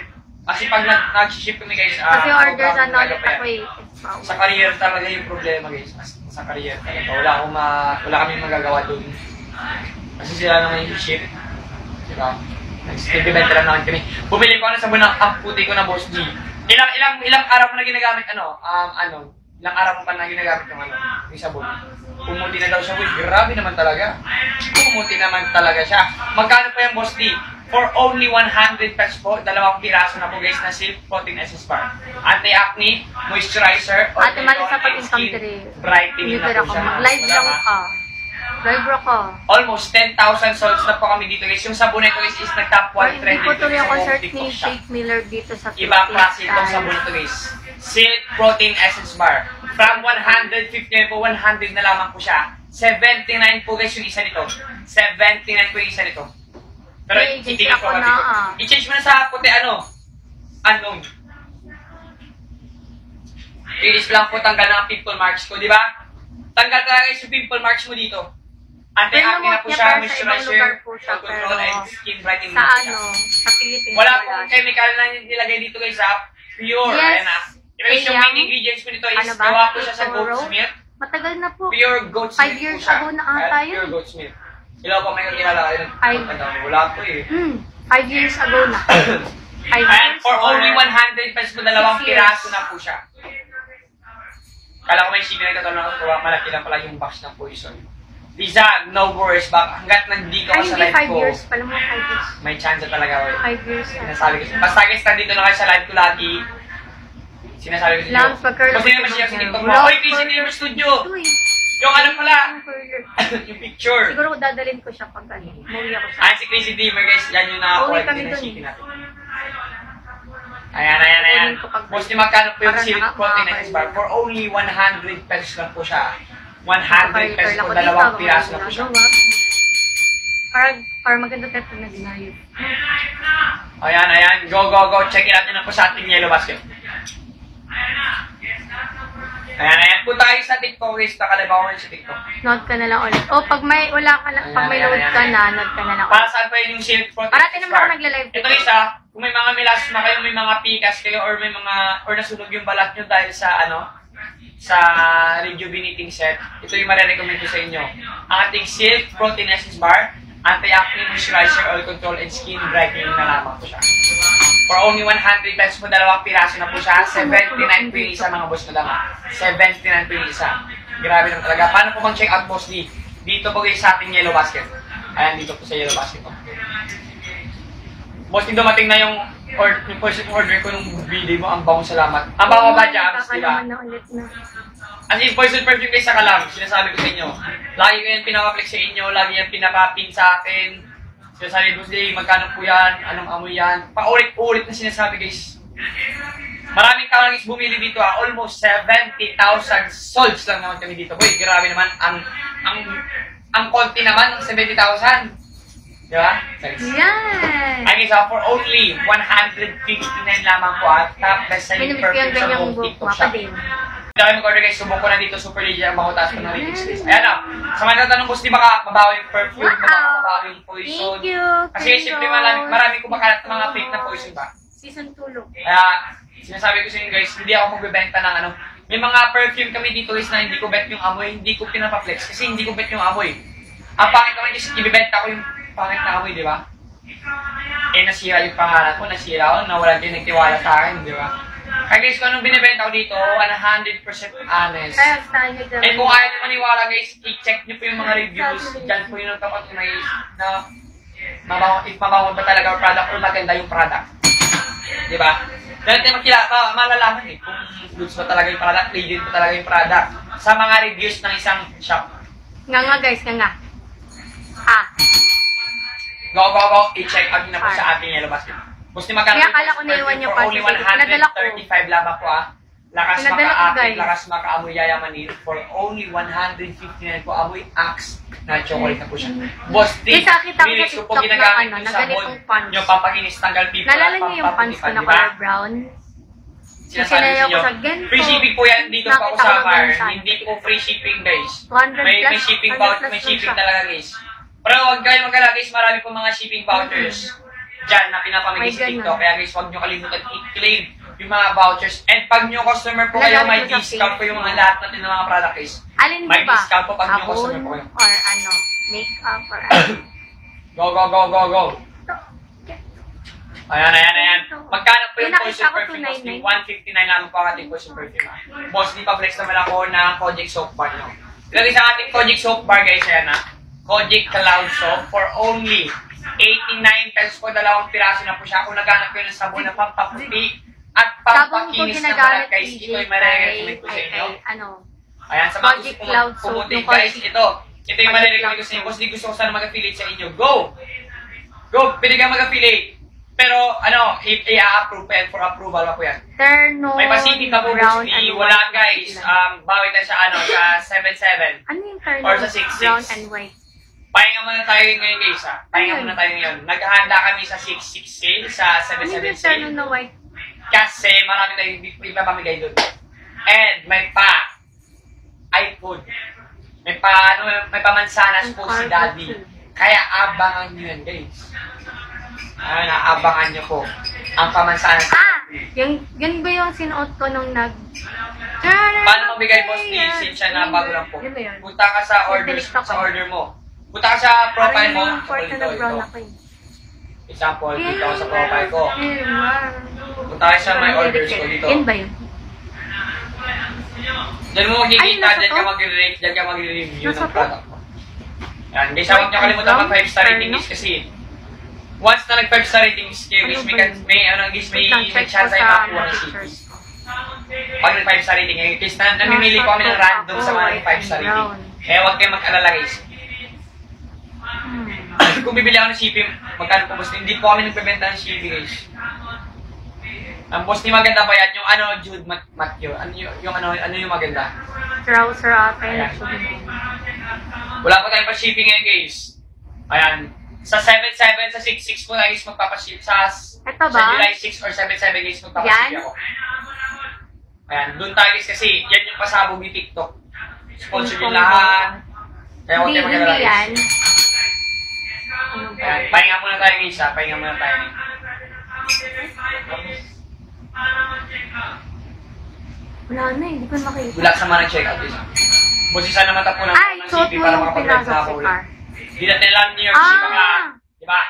Kasi pag nag nag-ship kami guys, ah, Kasi order sana ulit ako eh. Sa career talaga yung problema guys. Sa, career talaga. Wala akong ma, wala kami magagawa doon. Kasi sila naman yung ship. Diba? Nag-implement lang naman kami. Bumili ko na sa bunang ang puti ko na boss G. Ilang ilang ilang araw mo na ginagamit ano? Um, ano? Ilang araw mo pa na ginagamit yung ano? Yung sabon. Pumuti na daw siya. Uy, grabe naman talaga. Pumuti naman talaga siya. Magkano pa yung boss D? For only 100 pesos po, dalawang piraso na po guys na Silk Protein Essence Bar. Anti-acne, moisturizer, Ate, mali sa pag-income brightening na po ako. siya. Mag-live Wala lang ka. Live bro ka. Almost 10,000 souls na po kami dito guys. Yung sabon na ito guys is nag-top 1 Or trend hindi ko dito tuloy buong concert ni. Jake Miller dito sa Ibang klase Philippines. itong sabon na ito guys. Silk Protein Essence Bar. From 150 po, 100 na lamang po siya. 79 po guys yung isa nito. 79 po yung isa nito. Pero agency itigil ako ko na, ah. I-change mo na sa puti ano? Unknown. Finish lang po tanggal ng pimple marks ko, di ba? Tanggal talaga yung pimple marks mo dito. Anti-acne na po siya, moisturizer, control, and skin brightening Sa na ano, sa Philippines. Wala pong chemical na nilagay dito guys ha. Pure. Yes. Ayan na. Guys, yung main ingredients po nito is Ano gawa po siya sa goat's milk. Matagal na po. Pure goat's Five milk years po siya. ago na ata yun. Pure goat's milk. Ilaw pa may nilalagay. Five. Ano, Wala po eh. Hmm, five years ago na. Five Ayan, years for or- only 100 pesos po, dalawang Six years. piraso na po siya. Kala ko may shipping na ito, no? malaki lang pala yung box ng poison. Lisa, no worries back. Hanggat nandito Ay, ka sa live ko, years. Pala mo, five years. may chance talaga. Well. Five years na. Sinasabi ko. Basta guys, nandito na kayo sa live ko lagi. Sinasabi ko sa inyo. Lams, pag-curl Kasi ako naman siya sa TikTok mo. Oy. Gamer Studio! Ito eh. Yung ano pala, Yung picture. Siguro dadalhin ko siya pag ano. Mauwi ako sa... Ayan si Crazy Dreamer guys, yan yung nakakuha Uwi kami natin. Ayan, ayan, ayan. Mostly magkano po yung silk protein na bar? For only 100 pesos lang po siya. 100 pesos po, dalawang piraso na po siya. Para, para maganda tayo pag nag-live. Ayan, ayan. Go, go, go. Check it out nyo na po sa ating yellow basket. Ayan, ayan. Punta kayo sa TikTok guys. Nakalibaw ko sa TikTok. Note ka na lang ulit. Oh, pag may wala ka na, pag may Ayan, load ayan, ka ayan. na, note ka na lang Para ulit. saan pa yun yung silk protein Parati naman bar? ako nagla-live Ito guys ah, kung may mga melasma kayo, may mga pikas kayo, or may mga, or nasunog yung balat nyo dahil sa ano, sa rejuvenating set, ito yung marirecommend ko sa inyo. Ang ating Silk Protein Essence Bar, Anti-Acne Moisturizer, Oil Control, and Skin Brightening na lamang po siya. For only 100 pesos po, dalawang piraso na po siya. 79 po isa mga boss na dama. 79 po. Grabe naman talaga. Paano po bang check out boss D? Dito po guys sa ating yellow basket. Ayan, dito po sa yellow basket ko. Din dumating na yung or yung first order ko nung video mo, ang bawang salamat. Ang bawang ba, Jams, di ba? Kakalaman na ulit na. As in, poison perfume kayo sa kalam, sinasabi ko sa inyo. Lagi ko yan pinaka-flex sa inyo, lagi yan pinaka-pin sa akin. Sinasabi ko say, magkano po yan, anong amoy yan. Paulit-ulit na sinasabi guys. Maraming tao guys bumili dito ah. Almost 70,000 solds lang naman kami dito. Boy, grabe naman. Ang, ang, ang konti naman ng 70,000. Di ba? Guys. Yan! Ay guys, ah, for only 159 lamang po at top best selling ko perfume sa buong. TikTok shop. din. Dahil mag-order guys, subok ko na dito, super legit ang makutas ko ng ratings list. Ayan na, sa mga natanong ko, di ba mababaw yung perfume, Wow! mababaw yung poison. Thank you! Kasi siyempre marami, marami kumakalat ng mga fake na poison ba? Season tulog. Kaya, sinasabi ko sa inyo guys, hindi ako magbebenta ng ano. May mga perfume kami dito guys na hindi ko bet yung amoy, hindi ko pinapaflex kasi hindi ko bet yung amoy. Ang pangit naman kasi ibibenta ko yung pangit na amoy, di ba? eh nasira yung pangalan ko, nasira ako, nawalan din nagtiwala sa akin, di ba? Kaya guys, kung anong binibenta ko dito, 100% honest. Kaya tayo nag- Eh kung ayaw nyo maniwala guys, i-check nyo po yung mga reviews. Diyan po yung nagpapatunay na mabango, if mabango ba talaga yung product or maganda yung product. Di ba? Dahil tayo makilala, ma- malalaman eh kung goods ba talaga yung product, legit ba talaga yung product. Sa mga reviews ng isang shop. Nga nga guys, nga nga. Ah, Go, go, go. I-check out nyo na po sa ating yellow basket. Gusto magkano Kaya akala ko yung naiwan pa only kasi nadala ko. 135 lamang po ah. Lakas ko, makaakit, lakas makaamoy yayamanin for only 159 po amoy Axe na chocolate na po siya. Boss, Guys, nakita ko sa ko po ginagamit ano, yung ganitong pants. yung pampakinis tanggal people naalala at niyo yung pants ko na color brown? Sinasabi sa ko inyo, sa free shipping po yan dito pa ako sa ko minsan. Hindi po free shipping guys. 200 May, shipping 100 voucher, plus may shipping talaga guys. Pero huwag kayo magkala guys, marami po mga shipping vouchers. Diyan na pinapamigay May sa. TikTok. Kaya guys, huwag nyo kalimutan i-claim yung mga vouchers. And pag new customer po kayo, may discount po yung mga lahat natin ng mga product guys. Alin May ba? discount po pag new Sabon customer po kayo. or ano, makeup or ano. Go, go, go, go, go. Ayan, ayan, ayan. Magkano po yung May Poison Perfume? 299. 159 lamang po ang ating Poison Perfume. ah. Boss, di pa flex naman ako na Kojic Soap Bar nyo. Ilagay sa ating Kojic Soap Bar guys, ayan ha. Kojic Cloud Soap for only 89 pesos po dalawang piraso na po siya. Kung naghanap kayo ng sabon na pampaputi at pampakinis na balat guys, ito ay marirecommend ko sa inyo. ano, Ayan, sa mga gusto Cloud pum- Soap, pumuti, yung guys, ito. Ito yung marirecommend ko sa inyo. Di gusto ko sana mag-affiliate sa inyo, go! Go! Pwede ka mag-affiliate. Pero, ano, i-approve pa yan for approval pa po yan. terno, May Pacific na po, brown, and Wala, guys. Um, bawit na sa, ano, sa 7-7. ano yung terno? or sa 6-6. Brown and white. Pahinga muna tayo ngayon, guys, ha? Pahinga muna tayo ngayon. Naghahanda kami sa 6-6 sale, sa Ano 7-7 yung terno sale. na white? Kasi marami tayong ipapamigay doon. And may pa iPhone. May pa ano, may pamansanas po si Daddy. Kaya abangan niyo yan, guys. Ayun, abangan niyo po ang pamansanas. Ah! Yung, yun ba yung sinuot ko nung nag... Paano mabigay boss ni Cynthia na bago lang po? Yun ba yun? Punta ka sa order sa order mo. Punta ka sa profile mo. Parang yung na nag-brown ako eh. Example, dito ako sa profile ko. Punta ka sa my orders ko dito. Yun ba yun? Diyan mo Ay, makikita, diyan ka mag-rate, diyan ka mag-review ng product mo. Yan, guys, huwag niyo kalimutan mag 5 star rating guys kasi once na nag 5 star ratings kayo guys, Ano may, may, ano, guys, may, may chance sa makakuha ng ko. Pag nag 5 star rating, guys, na, namimili ko kami ng random sa mga ako, nag 5 star rating. Kaya huwag kayong mag-alala guys. Kung bibili ako ng shipping, magkano po boss? Hindi po kami nagbebenta ng shipping guys. Ang boss ni maganda pa yan, yung ano, Jude Mat Matthew. Ano yung, yung ano, ano yung maganda? Trouser ata yun. Ayan. Wala pa tayong pa-shipping ngayon, guys. Ayan. Sa 7-7, sa 6-6 po na guys magpapaship. Sa, Ito ba? sa July 6 or 7-7 guys magpapaship Yan? ako. Ayan. Doon tayo guys kasi yan yung pasabog ni TikTok. Sponsor yung lahat. Kaya huwag Hindi, kayo hindi yan. guys. Ano ba? Ayan. Pahinga muna tayo guys ha. Pahinga muna tayo. Wala na, eh, hindi ko makita. Relax naman ang check out guys ha. Busi sana matapunan ko ng CP para pinasok na ako sa. Hindi natin alam York City Ah! baka, di ba?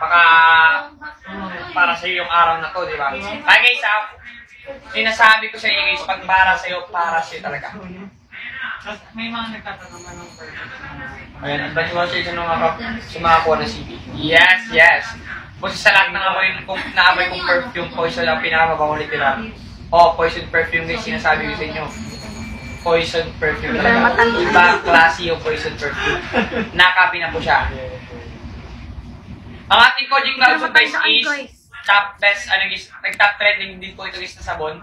Baka para sa yung araw na to, di ba? Kaya guys, ah, sinasabi ko sa inyo guys, pag para sa iyo, para sa iyo talaga. May mga nagtatanong man ng purpose. Ayan, advance mo sa nung mga sumakakuha ng CP. Yes, yes. Kasi sa lahat ng amoy, kung naamoy kong perfume, poison ang pinakamabango literal. Oh, poison perfume guys, sinasabi ko sa inyo. Poison perfume. Iba klase yung poison perfume. Nakapi na po siya. Ang ating Kojic Cloud guys is top best, ano guys, nag-top trending din po ito guys na sabon.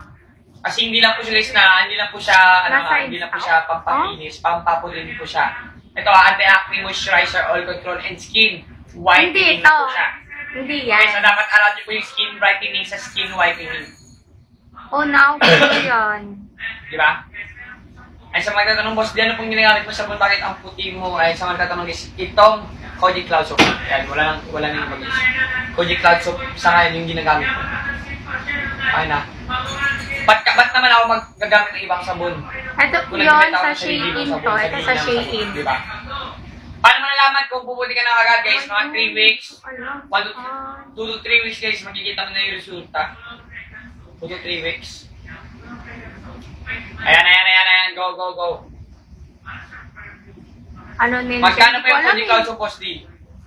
Kasi hindi lang po siya guys na, hindi lang po siya, ano, Nasa ah, hindi lang po siya pampakinis, pampapulin din po siya. Ito ah, anti-acne moisturizer, oil control, and skin whitening Hindi ito. po siya. Hindi Okay, so yan. dapat alam niyo po yung skin brightening sa skin whitening. Oh, now ko yan. Di ba? Ay sa mga tatanong, boss, di ano pong ginagamit mo sa sabon, bakit ang puti mo? Ay sa mga tatanong guys, itong Kojic Cloud Soap. Yan, wala nang, wala nang guys. Kojic Cloud Soap sa ngayon yung ginagamit ko. Ay na. Ba't, ba't naman ako magagamit ng ibang sabon? Ito Kung yun ako sa ng sarili Shein kong to. sabon, Ito sarili sa ng Shein. Di ba? Paano malalaman kung puputi ka na agad guys? Mga 3 weeks. Ano? 1 to 2 to 3 weeks guys, makikita mo na yung resulta. 2 to 3 weeks. Ayan, ayan, ayan, ayan. Go, go, go. Ano nila? Magkano pa yung alam Fuji eh. D?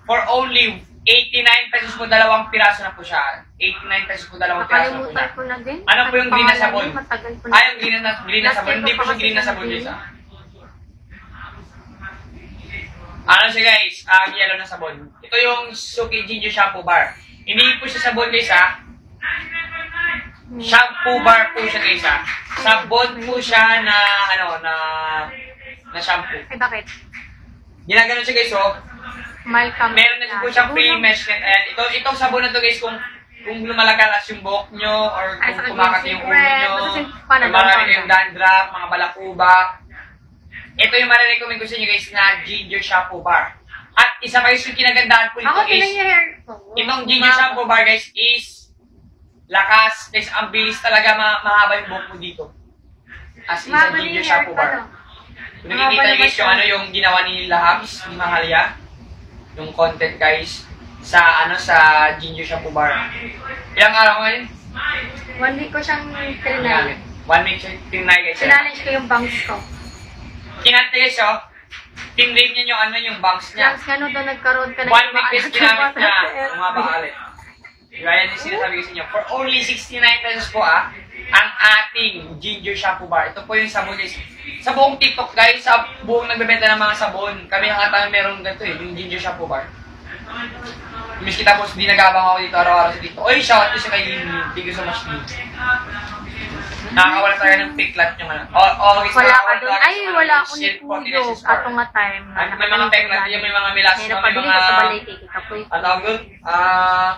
For only 89 pesos po dalawang piraso na po siya. 89 pesos po dalawang piraso po Nakalimutan ko na din. Ano po yung green na sabon? Matagal na. Ah, yung green na, green na sabon. Hindi po siya green na sabon guys ah. Ano siya guys? Ah, yellow na sabon. Ito yung Suki Ginger Shampoo Bar. Hindi po siya sabon guys. Shampoo bar po siya guys. Sabon po siya na ano na na shampoo. Ay, bakit? Ginaganon siya guys oh. Malcolm. Meron na po siyang free mesh net. Ayan, ito, itong sabon na to guys, kung kung lumalagalas yung buhok nyo, or Ay, kung sa kumakati yung ulo nyo, or marami kayong dandruff, mga balakubak. Ito yung marirecommend ko sa inyo guys na ginger shampoo bar. At isa pa yung kinagandahan ko nito is, itong ginger shampoo bar guys is lakas, guys, ang bilis talaga ma mahaba yung buhok mo dito. As in sa ginger shampoo bar. Kung nakikita nyo guys yung ano yung ginawa ni Lahams, ni Mahalia, yung content guys, sa ano sa ginger shampoo bar. Ilang araw ngayon? One week ko siyang trinay. One week siya tinry guys. Challenge ko yung bangs ko. Kinante guys oh. Tinrate niya yung ano yung bangs niya. Langs nga no, doon nagkaroon ka ng One week guys ginamit na niya. bata. Umaba ulit. Diba yan yung sinasabi ko sa inyo. For only 69 pesos po ah, ang ating ginger shampoo bar. Ito po yung sabon guys. Sa buong TikTok guys, sa buong nagbebenta ng mga sabon, kami ang ata meron ganito eh, yung ginger shampoo bar. Miss kita po, hindi nagabang ako dito araw-araw sa TikTok. Oy, shout out sa kay Lin. Thank you so much, Lin. Nakakawala tayo ng piglat yung ano. Oh, oh, guys, Wala ka doon. Ay, wala akong bar. Ato nga time. Ay, may mga peklat, natin. yung may mga milas, May may napabili mga- ko sa balay kay Kapoy. Ano tawag doon? Ah,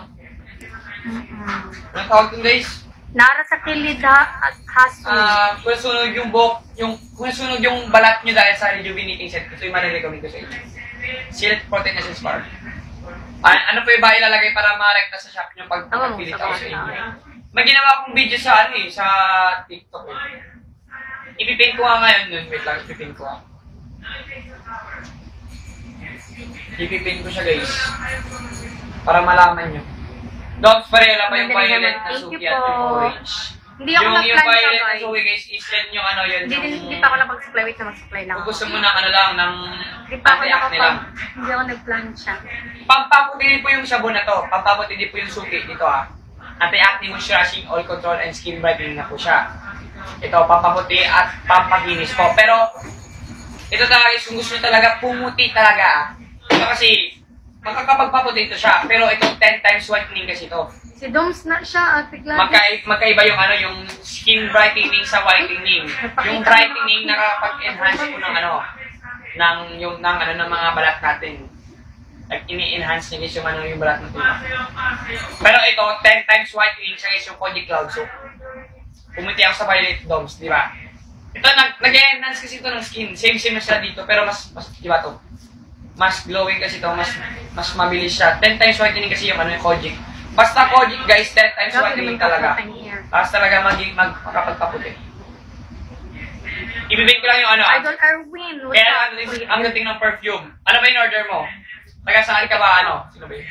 ano tawag doon guys? Nara sa kilid ha, at haso. Ah, kung nasunog yung buhok, yung, kung yung balat nyo dahil sa rejuvenating set, ito yung marirecommend ko sa inyo. Silk Protein Essence Bar. Ah, ano po yung ba ilalagay para ma-recta sa shop nyo pag Tama mo, pagpilit ako sa inyo? May ginawa akong video sa ano eh, sa TikTok eh. Ipipin ko nga ngayon nun. Wait lang, ipipin ko nga. Ipipin ko siya guys. Para malaman nyo. Dogs Varela pa yung Magaling violet naman. na Thank suki at yung po. orange. Hindi ako yung, yung nag-plan violet na guys. suki guys, is yan yung ano yun. Hindi, din, yung- hindi pa ako napag-supply. Wait na mag-supply lang Kung ako. gusto mo ng ano lang, ng Hindi pa ako nakapag... Hindi ako nag-plan siya. Pampaputi din po yung sabon na to. Pampaputi din po yung suki dito ah. Anti-acne moisturizing, oil control, and skin brightening na po siya. Ito, pampaputi at pampakinis po. Pero, ito talaga guys, kung gusto nyo talaga, pumuti talaga ah. Ito kasi, makakapagpaputi ito siya. Pero ito, 10 times whitening kasi ito. Si Doms na siya at bigla. Magkai magkaiba yung ano, yung skin brightening sa whitening. Yung brightening nakakapag-enhance po ng ano, ng yung ng ano ng mga balat natin. Like ini-enhance niya guys yung ano yung balat natin. Pero ito 10 times whitening siya guys yung Koji Cloud so pumuti ako sa Violet Domes, di ba? Ito nag nag-enhance kasi ito ng skin. Same same na siya dito pero mas mas di ba to? Mas glowing kasi to, mas mas mabilis siya. 10 times whitening kasi yung ano yung Kojic. Basta Kojic guys, 10 times naman talaga. Tapos talaga mag mag makapagpaputi. Ibibig ko lang yung ano. Idol. What's Kaya ang dating, ang dating ng perfume. Ano ba yung order mo? Taga saan ka ba ano? Sino ba yun?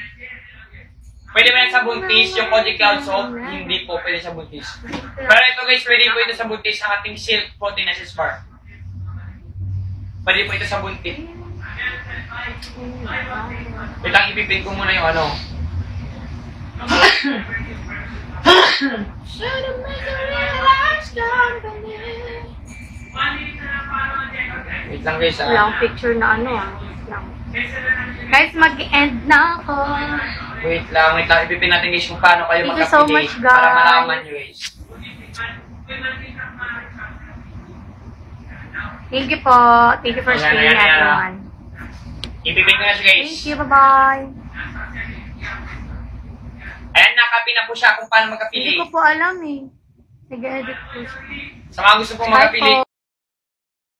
Pwede ba yan sa buntis, yung Koji Cloud Soap? Hindi po pwede sa buntis. Pero ito guys, pwede po ito sa buntis ang ating Silk Protein Essence Bar. Pwede po ito sa buntis. Wait lang, ipipin ko muna yung ano. Wait lang guys ah. akong picture na ano ah. Lang. Guys, mag-end na ako. Wait lang, wait lang. Ipipin natin guys kung paano kayo Thank you so much, para guys. malaman nyo guys. Thank you po. Thank you for Ayan, staying ayan, ayan. everyone. Ipipin ko na siya guys. Thank you. Bye-bye. Ayan, nakapi na po siya kung paano Hindi mag-affiliate. ko po alam eh. Nag-edit po siya. Sa mga gusto pong Bye mag-affiliate,